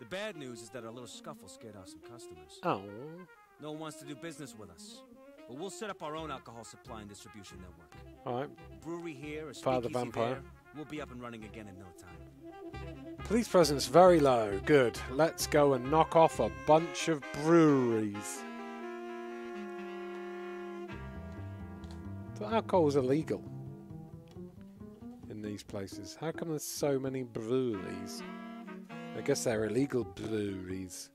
the bad news is that our little scuffle scared off some customers. Oh. No one wants to do business with us. But we'll set up our own alcohol supply and distribution network. Alright. Brewery here, a Father Vampire. there. We'll be up and running again in no time. Police presence very low. Good. Let's go and knock off a bunch of breweries. So alcohol's illegal in these places. How come there's so many breweries? I guess they're illegal breweries.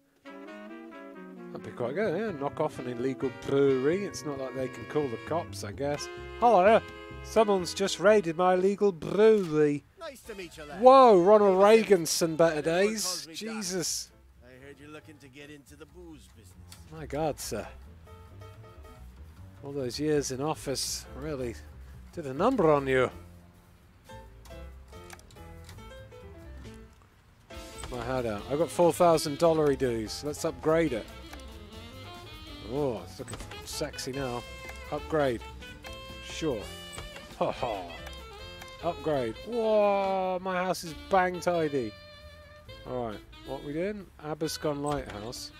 That'd be quite good, yeah. Knock off an illegal brewery. It's not like they can call the cops, I guess. Hello, someone's just raided my illegal brewery. Nice to meet you, lad. Whoa, Ronald Reagan's some better days. Jesus. I heard you're looking to get into the booze business. My God, sir. All those years in office really did a number on you. My hideout. I got four thousand dollary dues. Let's upgrade it. Oh, it's looking sexy now. Upgrade. Sure. Ha ha. Upgrade. Whoa, my house is bang tidy. Alright, what we doing? Absecon Lighthouse.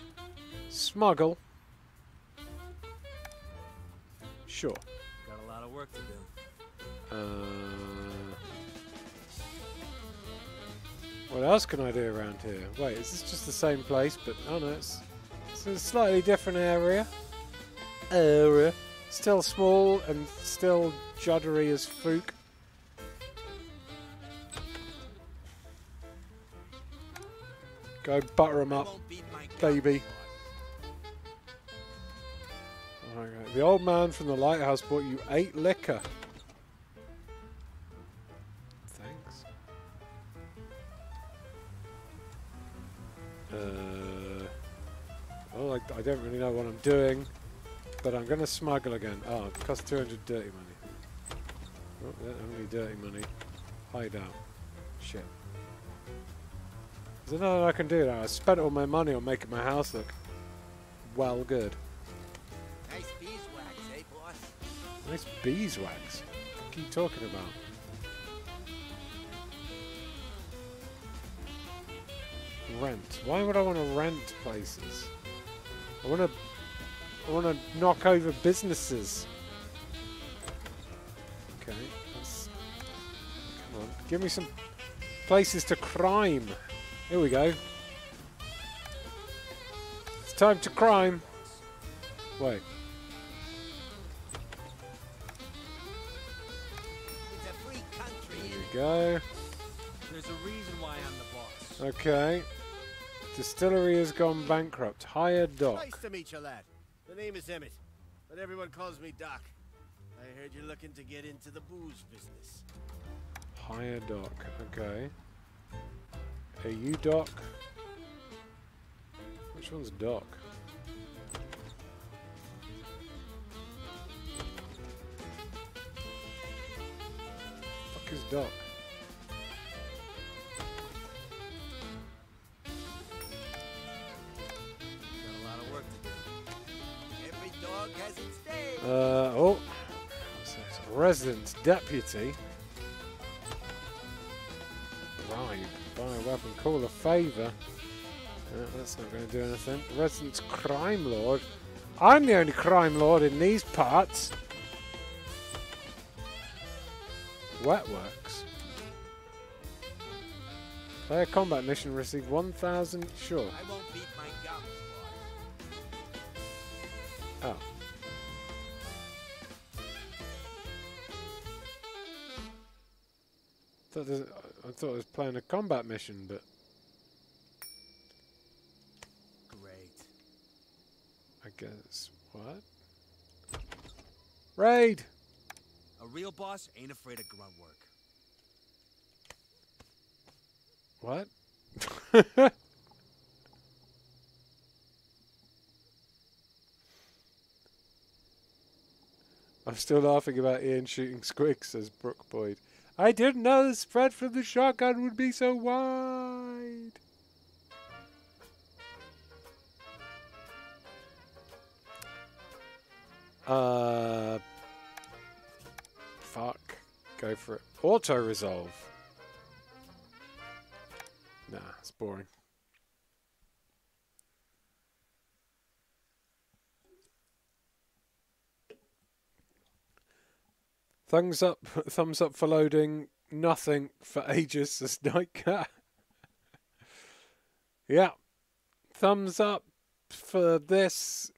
Smuggle. Sure. Got a lot of work to do. Uh, what else can I do around here? Wait, is this just the same place? But oh no, it's, it's a slightly different area. Area. Still small and still juddery as fook. Go butter 'em up, Won't beat my baby. Okay. The old man from the lighthouse bought you eight liquor. Don't really know what I'm doing, but I'm going to smuggle again. Oh, it costs 200 dirty money. Oh, dirty money. Hide out. Shit. There's nothing I can do now. I spent all my money on making my house look well good. Nice beeswax, eh, boss? Nice beeswax. What are you talking about? Rent. Why would I want to rent places? I want to. I want to knock over businesses. Okay, let's. Come on, give me some places to crime. Here we go. It's time to crime. Wait. It's a free country. Here we go. There's a reason why I'm the boss. Okay. Distillery has gone bankrupt. Hire Doc. Nice to meet you, lad. The name is Emmett, but everyone calls me Doc. I heard you're looking to get into the booze business. Hire Doc. Okay. Are you Doc? Which one's Doc? Fuck is Doc? Uh oh. Resident deputy. Bribe. Buy a weapon. Call a favour. Uh, that's not going to do anything. Resident's crime lord. I'm the only crime lord in these parts. Wet works. Player combat mission received 1,000. Sure. I won't beat my gums, boss. Oh. Thought this- I thought I was playing a combat mission, but Great. I guess what? Raid. A real boss ain't afraid of grunt work. What? I'm still laughing about Ian shooting Squig, says Brooke Boyd. I didn't know the spread from the shotgun would be so wide. Uh, fuck. Go for it. Auto resolve. Nah, it's boring. Thumbs up, thumbs up for loading. Nothing for ages, says Nightcat. yeah. Thumbs up for this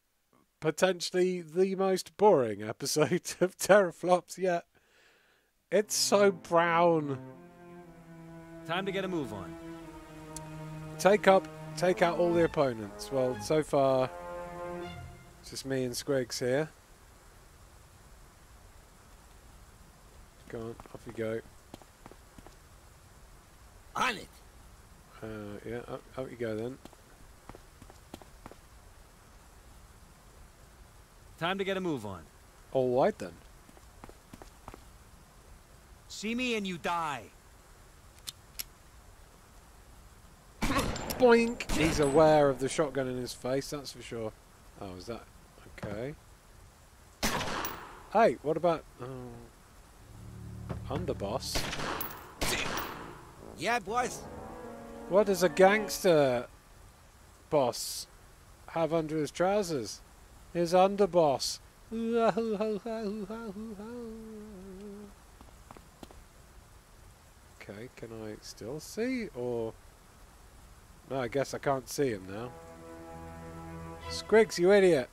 potentially the most boring episode of TERRORflops yet. It's so brown. Time to get a move on. Take up, take out all the opponents. Well, so far, it's just me and Squigs here. Go on, off you go. On it. Uh, yeah, up, up you go then. Time to get a move on. All right then. See me and you die. Boink! He's aware of the shotgun in his face, that's for sure. Oh, is that okay? Hey, what about oh, underboss? Yeah, boys. What does a gangster boss have under his trousers? His underboss. Okay, can I still see or No, I guess I can't see him now. Squigs, you idiot!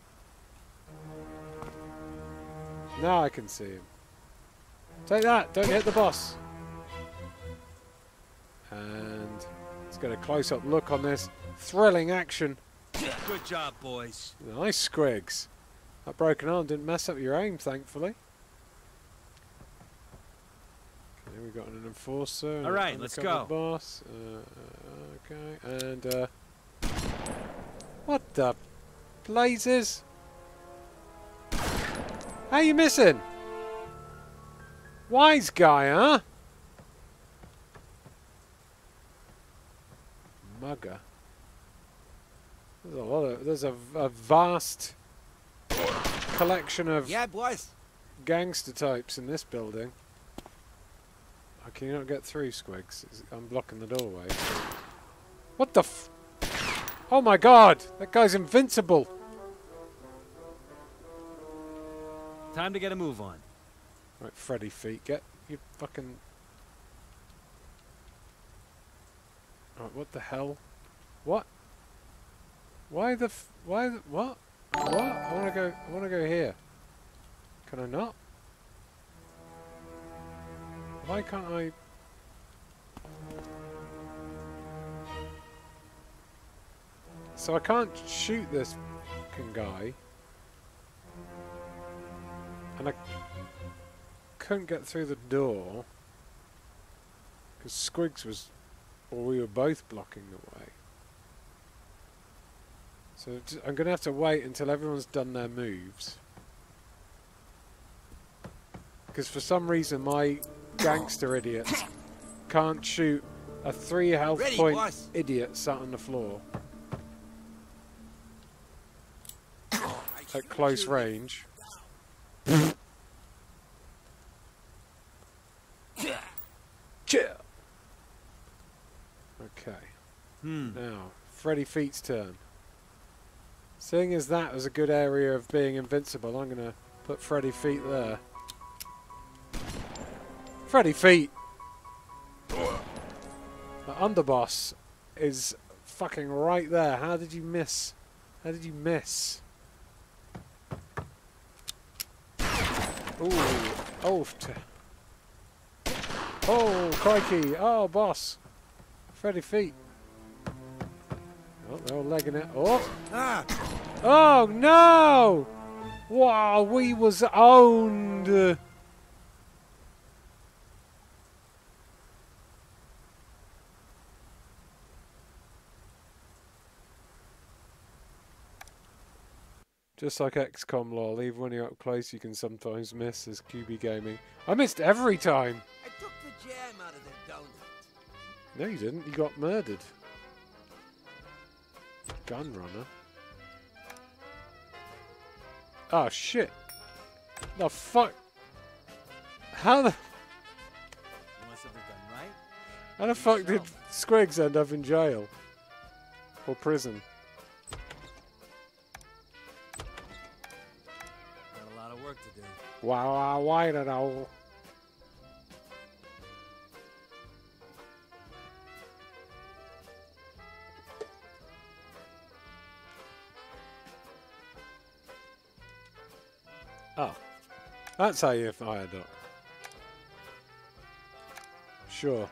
Now I can see him. Take that! Don't hit the boss! And let's get a close-up look on this thrilling action. Good job, boys. Nice, Squigs. That broken arm didn't mess up your aim, thankfully. Okay, we've got an enforcer. and All an right, let's undercover go. Boss. Uh, okay, and uh, what the blazes? How you missing? Wise guy, huh? Mugger. There's a lot of. There's a, a vast collection of Yeah, boys. gangster types in this building. Oh, can you not get through, Squigs? I'm blocking the doorway. What the f... Oh my god! That guy's invincible! Time to get a move on. Right, Freddy feet, get you fucking... Right, what the hell? What? Why the f... Why the... What? What? I wanna go... I wanna go here. Can I not? Why can't I... So I can't shoot this fucking guy. And I couldn't get through the door. Because Squigs was... Or we were both blocking the way. So I'm going to have to wait until everyone's done their moves. Because for some reason my gangster idiot can't shoot a three health Ready, point boss. idiot sat on the floor at close range. Chill. Okay. Hmm. Now, Freddy Feet's turn. Seeing as that was a good area of being invincible, I'm going to put Freddy Feet there. Freddy Feet! The underboss is fucking right there. How did you miss? How did you miss? Ooh. Oh. Oh, crikey. Oh, boss. Freddy Feet. Oh, they're all legging it. Oh. Ah, Oh, no! Wow, we was owned. Just like XCOM lol, even when you're up close you can sometimes miss as QB Gaming. I missed every time! I took the jam out of their donut. No you didn't, you got murdered. Gun runner. Oh shit! The fuck? How the, You want something done right? how the fuck did Squigs end up in jail? Or prison? Got a lot of work to do. Wow, wow, why did I? That's how you fire duck. Sure.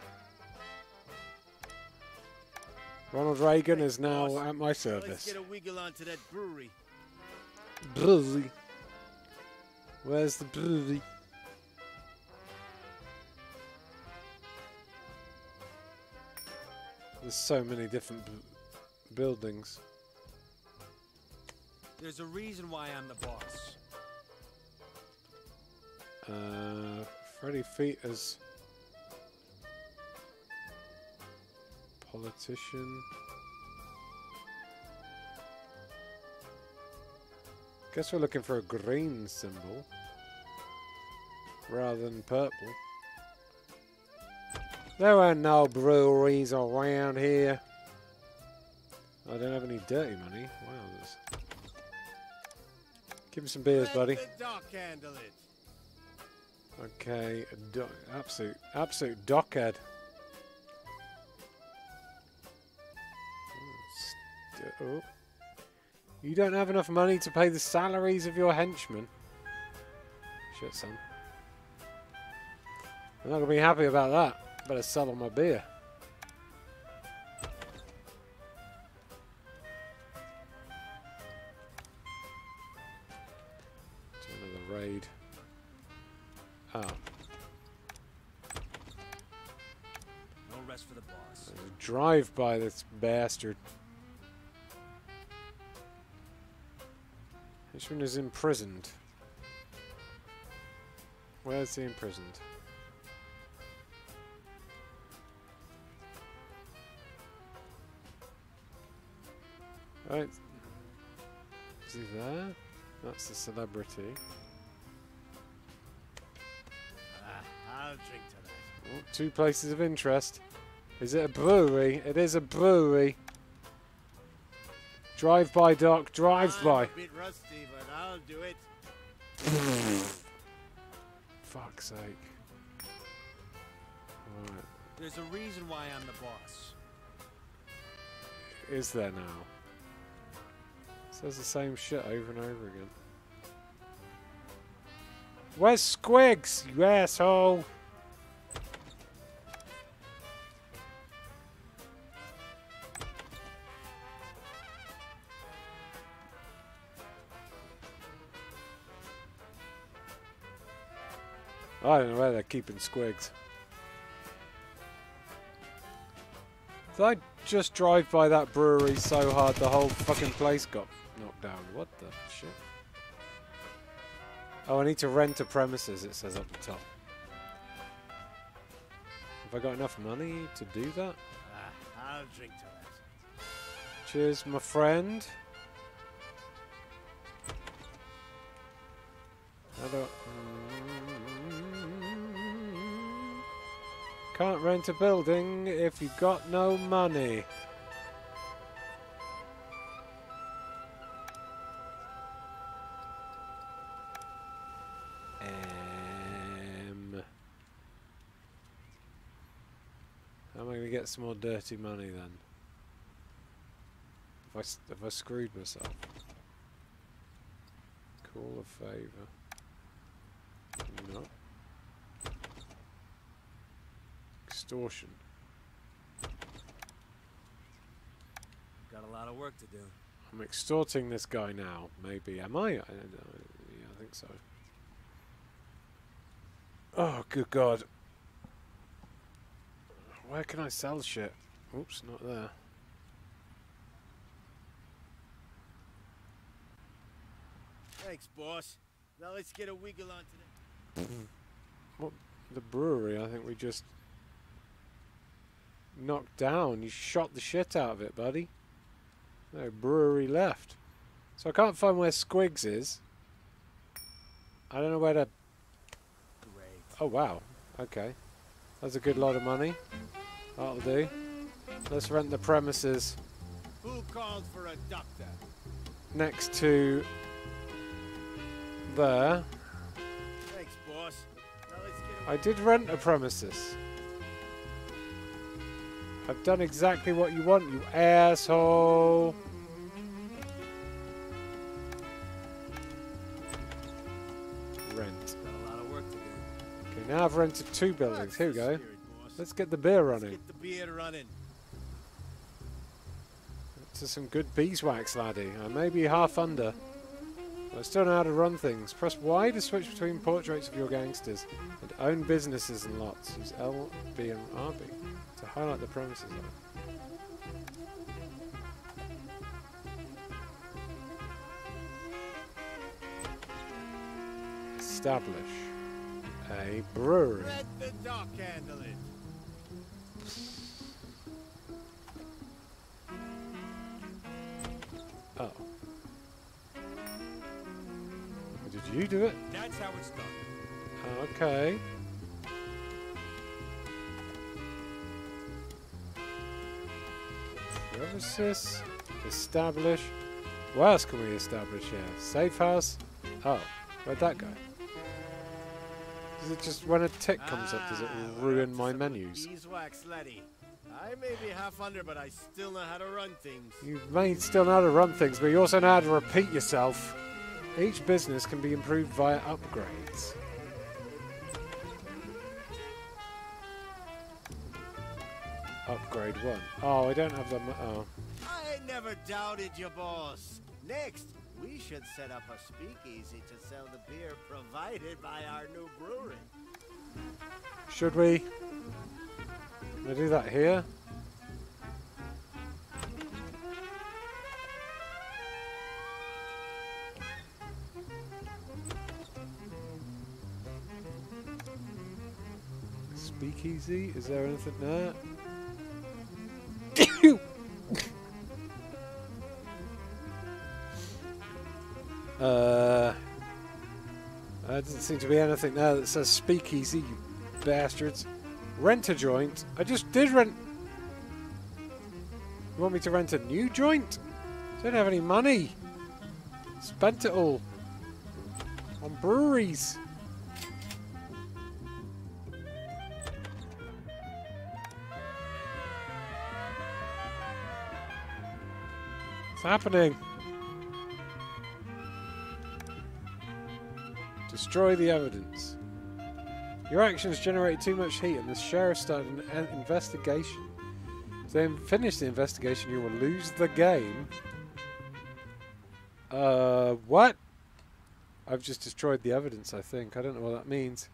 Ronald Reagan is now at my service. Let's get a wiggle onto that brewery. Brewery. Where's the brewery? There's so many different b- buildings. There's a reason why I'm the boss. Uh, Freddy Feet as politician. Guess we're looking for a green symbol rather than purple. There are no breweries around here. I don't have any dirty money. Wow. Give me some beers, buddy. Okay, do- absolute, absolute dockhead. Oh, oh. You don't have enough money to pay the salaries of your henchmen. Shit, son. I'm not gonna be happy about that. Better sell on my beer. By this bastard. This one is imprisoned. Where's he imprisoned? Right. Is he there? That's the celebrity. Ah, I'll drink to that. Oh, two places of interest. Is it a brewery? It is a brewery. Drive by, Doc. Drive by. a bit rusty, but I'll do it. Fuck's sake. Alright. There's a reason why I'm the boss. Is there now? Says the same shit over and over again. Where's Squigs, you asshole? I don't know where they're keeping Squigs. Did I just drive by that brewery so hard the whole fucking place got knocked down? What the shit? Oh, I need to rent a premises, it says up the top. Have I got enough money to do that? Ah, I'll drink to that. Cheers, my friend. I don't... Can't rent a building if you've got no money. Um, how am I going to get some more dirty money then? Have I, have I screwed myself? Call a favour. No. Extortion. Got a lot of work to do. I'm extorting this guy now. Maybe. Am I? I, don't know. yeah, I think so. Oh, good God. Where can I sell shit? Oops, not there. Thanks, boss. Now let's get a wiggle on today. the... The brewery, I think we just knocked down. You shot the shit out of it, buddy. No brewery left. So I can't find where Squigs is. I don't know where to. Great. Oh, wow. Okay. That's a good lot of money. That'll do. Let's rent the premises Who called for a doctor? next to there. Thanks, boss. Now let's get a... I did rent a premises. I've done exactly what you want, you asshole. Rent. Got a lot of work to do. Okay, now I've rented two buildings. Here we go. Let's get the beer Let's running. get the beer running. To some good beeswax, laddie. I may be half under. But I still know how to run things. Press Y to switch between portraits of your gangsters and own businesses and lots. Use L, B, and RB to highlight the premises. Establish a brewery. Let the doc handle it. Oh. Did you do it? That's how it's done. Okay. Premises. Establish. What else can we establish here? Safe house. Oh, where'd that go? Does it just when a tick comes up, does it Ah, ruin my some of the menus? Beeswax, laddie. I may be half under, but I still know how to run things. You may still know how to run things, but you also know how to repeat yourself. Each business can be improved via upgrades. Upgrade one. Oh, I don't have the. mo- Oh, I never doubted you, boss. Next, we should set up a speakeasy to sell the beer provided by our new brewery. should we? Can I do that here? Speakeasy? Is there anything there? Uh, there doesn't seem to be anything there that says speakeasy, you bastards. Rent a joint. I just did rent. You want me to rent a new joint? I Don't have any money. Spent it all on breweries. What's happening? Destroy the evidence. Your actions generated too much heat and the sheriff started an investigation. If they finish the investigation, you will lose the game. Uh, what? I've just destroyed the evidence, I think. I don't know what that means.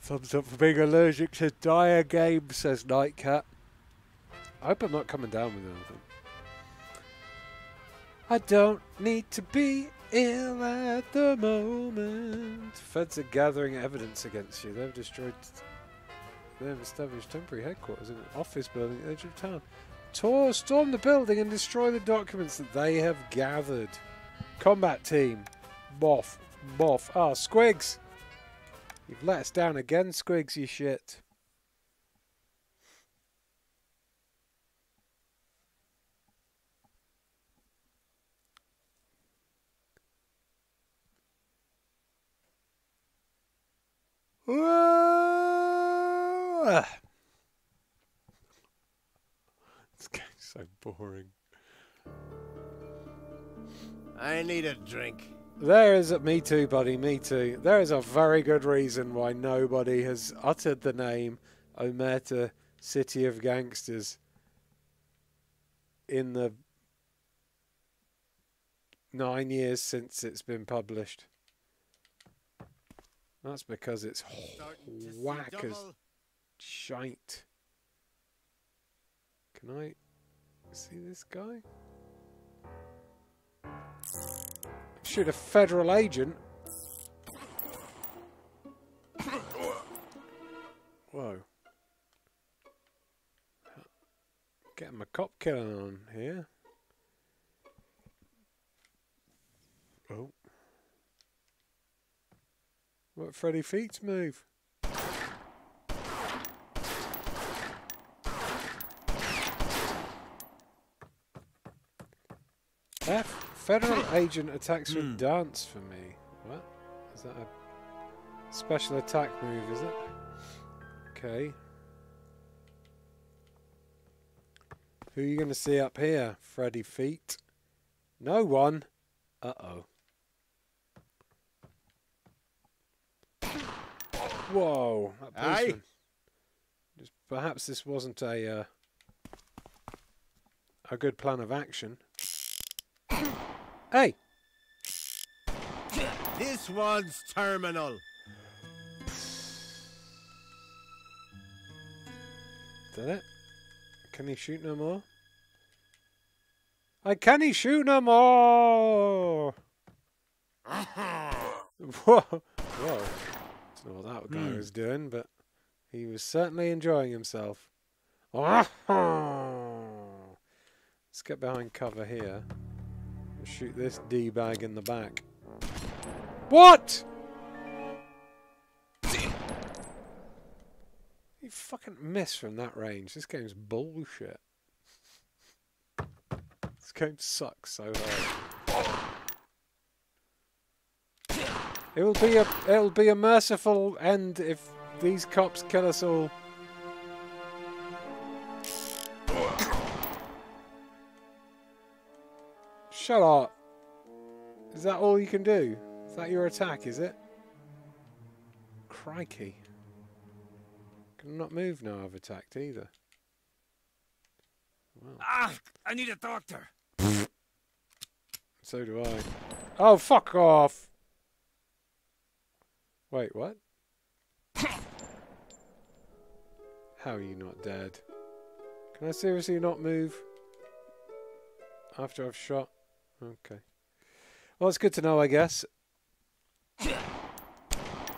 Thumbs up for being allergic to dire games, says Nightcat. I hope I'm not coming down with anything. I don't need to be ill at the moment. Feds are gathering evidence against you. They've destroyed. They've established temporary headquarters in an office building at the edge of town. Tor, storm the building and destroy the documents that they have gathered. Combat team. Boff. Boff. Ah, Squigs. You've let us down again, Squigs, you shit. This game's so boring. I need a drink. There is a me too, buddy. Me too. There is a very good reason why nobody has uttered the name Omerta City of Gangsters in the nine years since it's been published. That's because it's Starting to see whack as shite. Can I see this guy? Shoot a federal agent. Whoa. Getting my cop killing on here. Oh. What Freddy Feet's move? F. Federal agent attacks with dance for me. What? Is that a special attack move, is it? Okay. Who are you going to see up here? Freddy Feet? No one. Uh Whoa. That Aye. Just, perhaps this wasn't a uh, a good plan of action. Hey, This one's terminal. is that it? Can he shoot no more? I can he shoot no more? Whoa, whoa! Don't know what that guy hmm. was doing, but he was certainly enjoying himself. Let's get behind cover here. and Shoot this d bag in the back. What? You fucking miss from that range. This game's bullshit. This game sucks so hard. It will be a it'll be a merciful end if these cops kill us all. Shut up. Is that all you can do? Is that your attack, is it? Crikey. Can I not move now I've attacked either. Well, Ah, I need a doctor. so do I. Oh, fuck off! Wait, what? How are you not dead? Can I seriously not move? After I've shot? Okay. Well, it's good to know, I guess.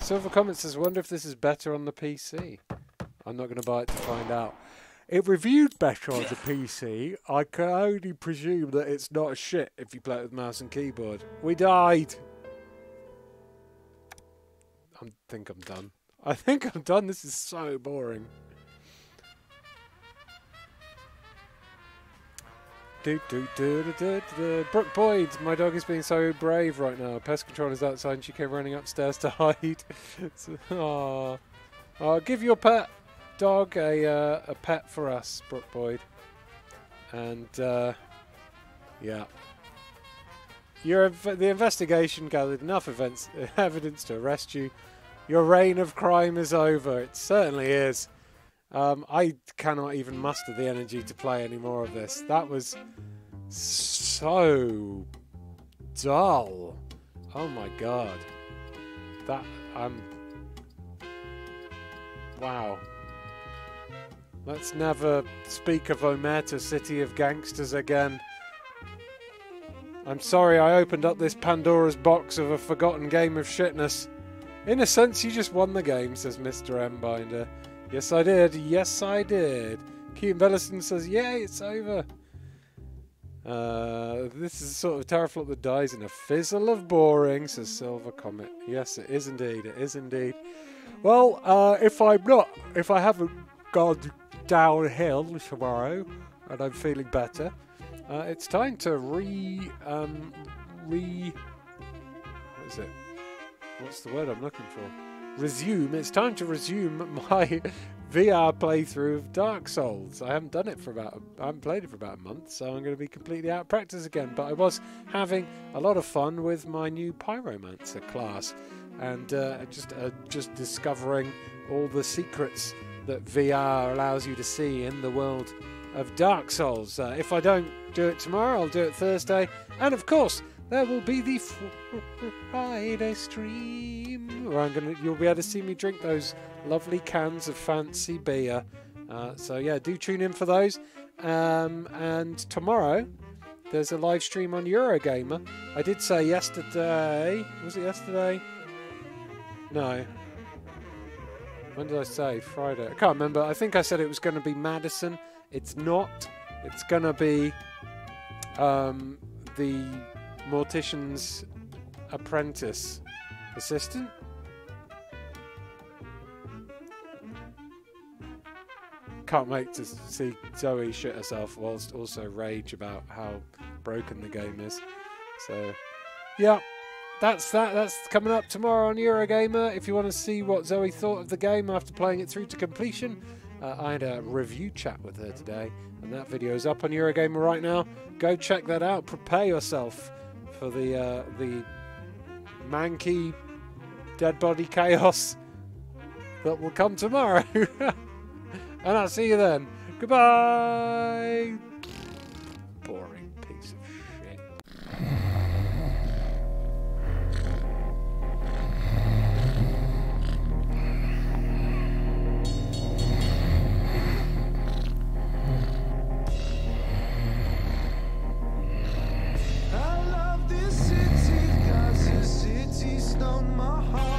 Silver Comet says, wonder if this is better on the PC. I'm not going to buy it to find out. it reviewed better on the PC. I can only presume that it's not a shit if you play it with mouse and keyboard. We died. I think I'm done. I think I'm done. This is so boring. Do, do, do, do, do. Brooke Boyd, my dog is being so brave right now. Pest control is outside and she came running upstairs to hide. Aww. Oh, give your pet dog a, uh, a pet for us, Brooke Boyd. And, uh, yeah. Your, the investigation gathered enough events, evidence to arrest you. Your reign of crime is over. It certainly is. Um, I cannot even muster the energy to play any more of this. That was so dull. Oh my god. That I'm. Wow. Let's never speak of Omerta, City of Gangsters again. I'm sorry I opened up this Pandora's box of a forgotten game of shitness. In a sense, you just won the game, says Mr. M. Binder. Yes, I did. Yes, I did. Keaton Bellison says, Yay, it's over. Uh, this is sort of TERRORflop that dies in a fizzle of boring, says Silver Comet. Yes, it is indeed. It is indeed. Well, uh, if I'm not, if I haven't gone downhill tomorrow and I'm feeling better, uh, it's time to re, um, re, what is it? What's the word I'm looking for? Resume. It's time to resume my VR playthrough of Dark Souls. I haven't done it for about, I haven't played it for about a month, so I'm going to be completely out of practice again. But I was having a lot of fun with my new Pyromancer class, and uh, just uh, just discovering all the secrets that VR allows you to see in the world of Dark Souls. Uh, if I don't do it tomorrow, I'll do it Thursday, and of course there will be the Friday stream I'm gonna you'll be able to see me drink those lovely cans of fancy beer. Uh, so yeah, do tune in for those. Um, and tomorrow there's a live stream on Eurogamer. I did say yesterday. Was it yesterday? No. When did I say Friday? I can't remember. I think I said it was going to be Madison. It's not. It's going to be um, the mortician's apprentice assistant. Can't wait to see Zoe shit herself whilst also rage about how broken the game is. So, yeah, that's that. That's coming up tomorrow on Eurogamer. If you want to see what Zoe thought of the game after playing it through to completion, uh, I had a review chat with her today, and that video is up on Eurogamer right now. Go check that out. Prepare yourself for the uh, the manky dead body chaos that will come tomorrow. and I'll see you then. Goodbye. my heart.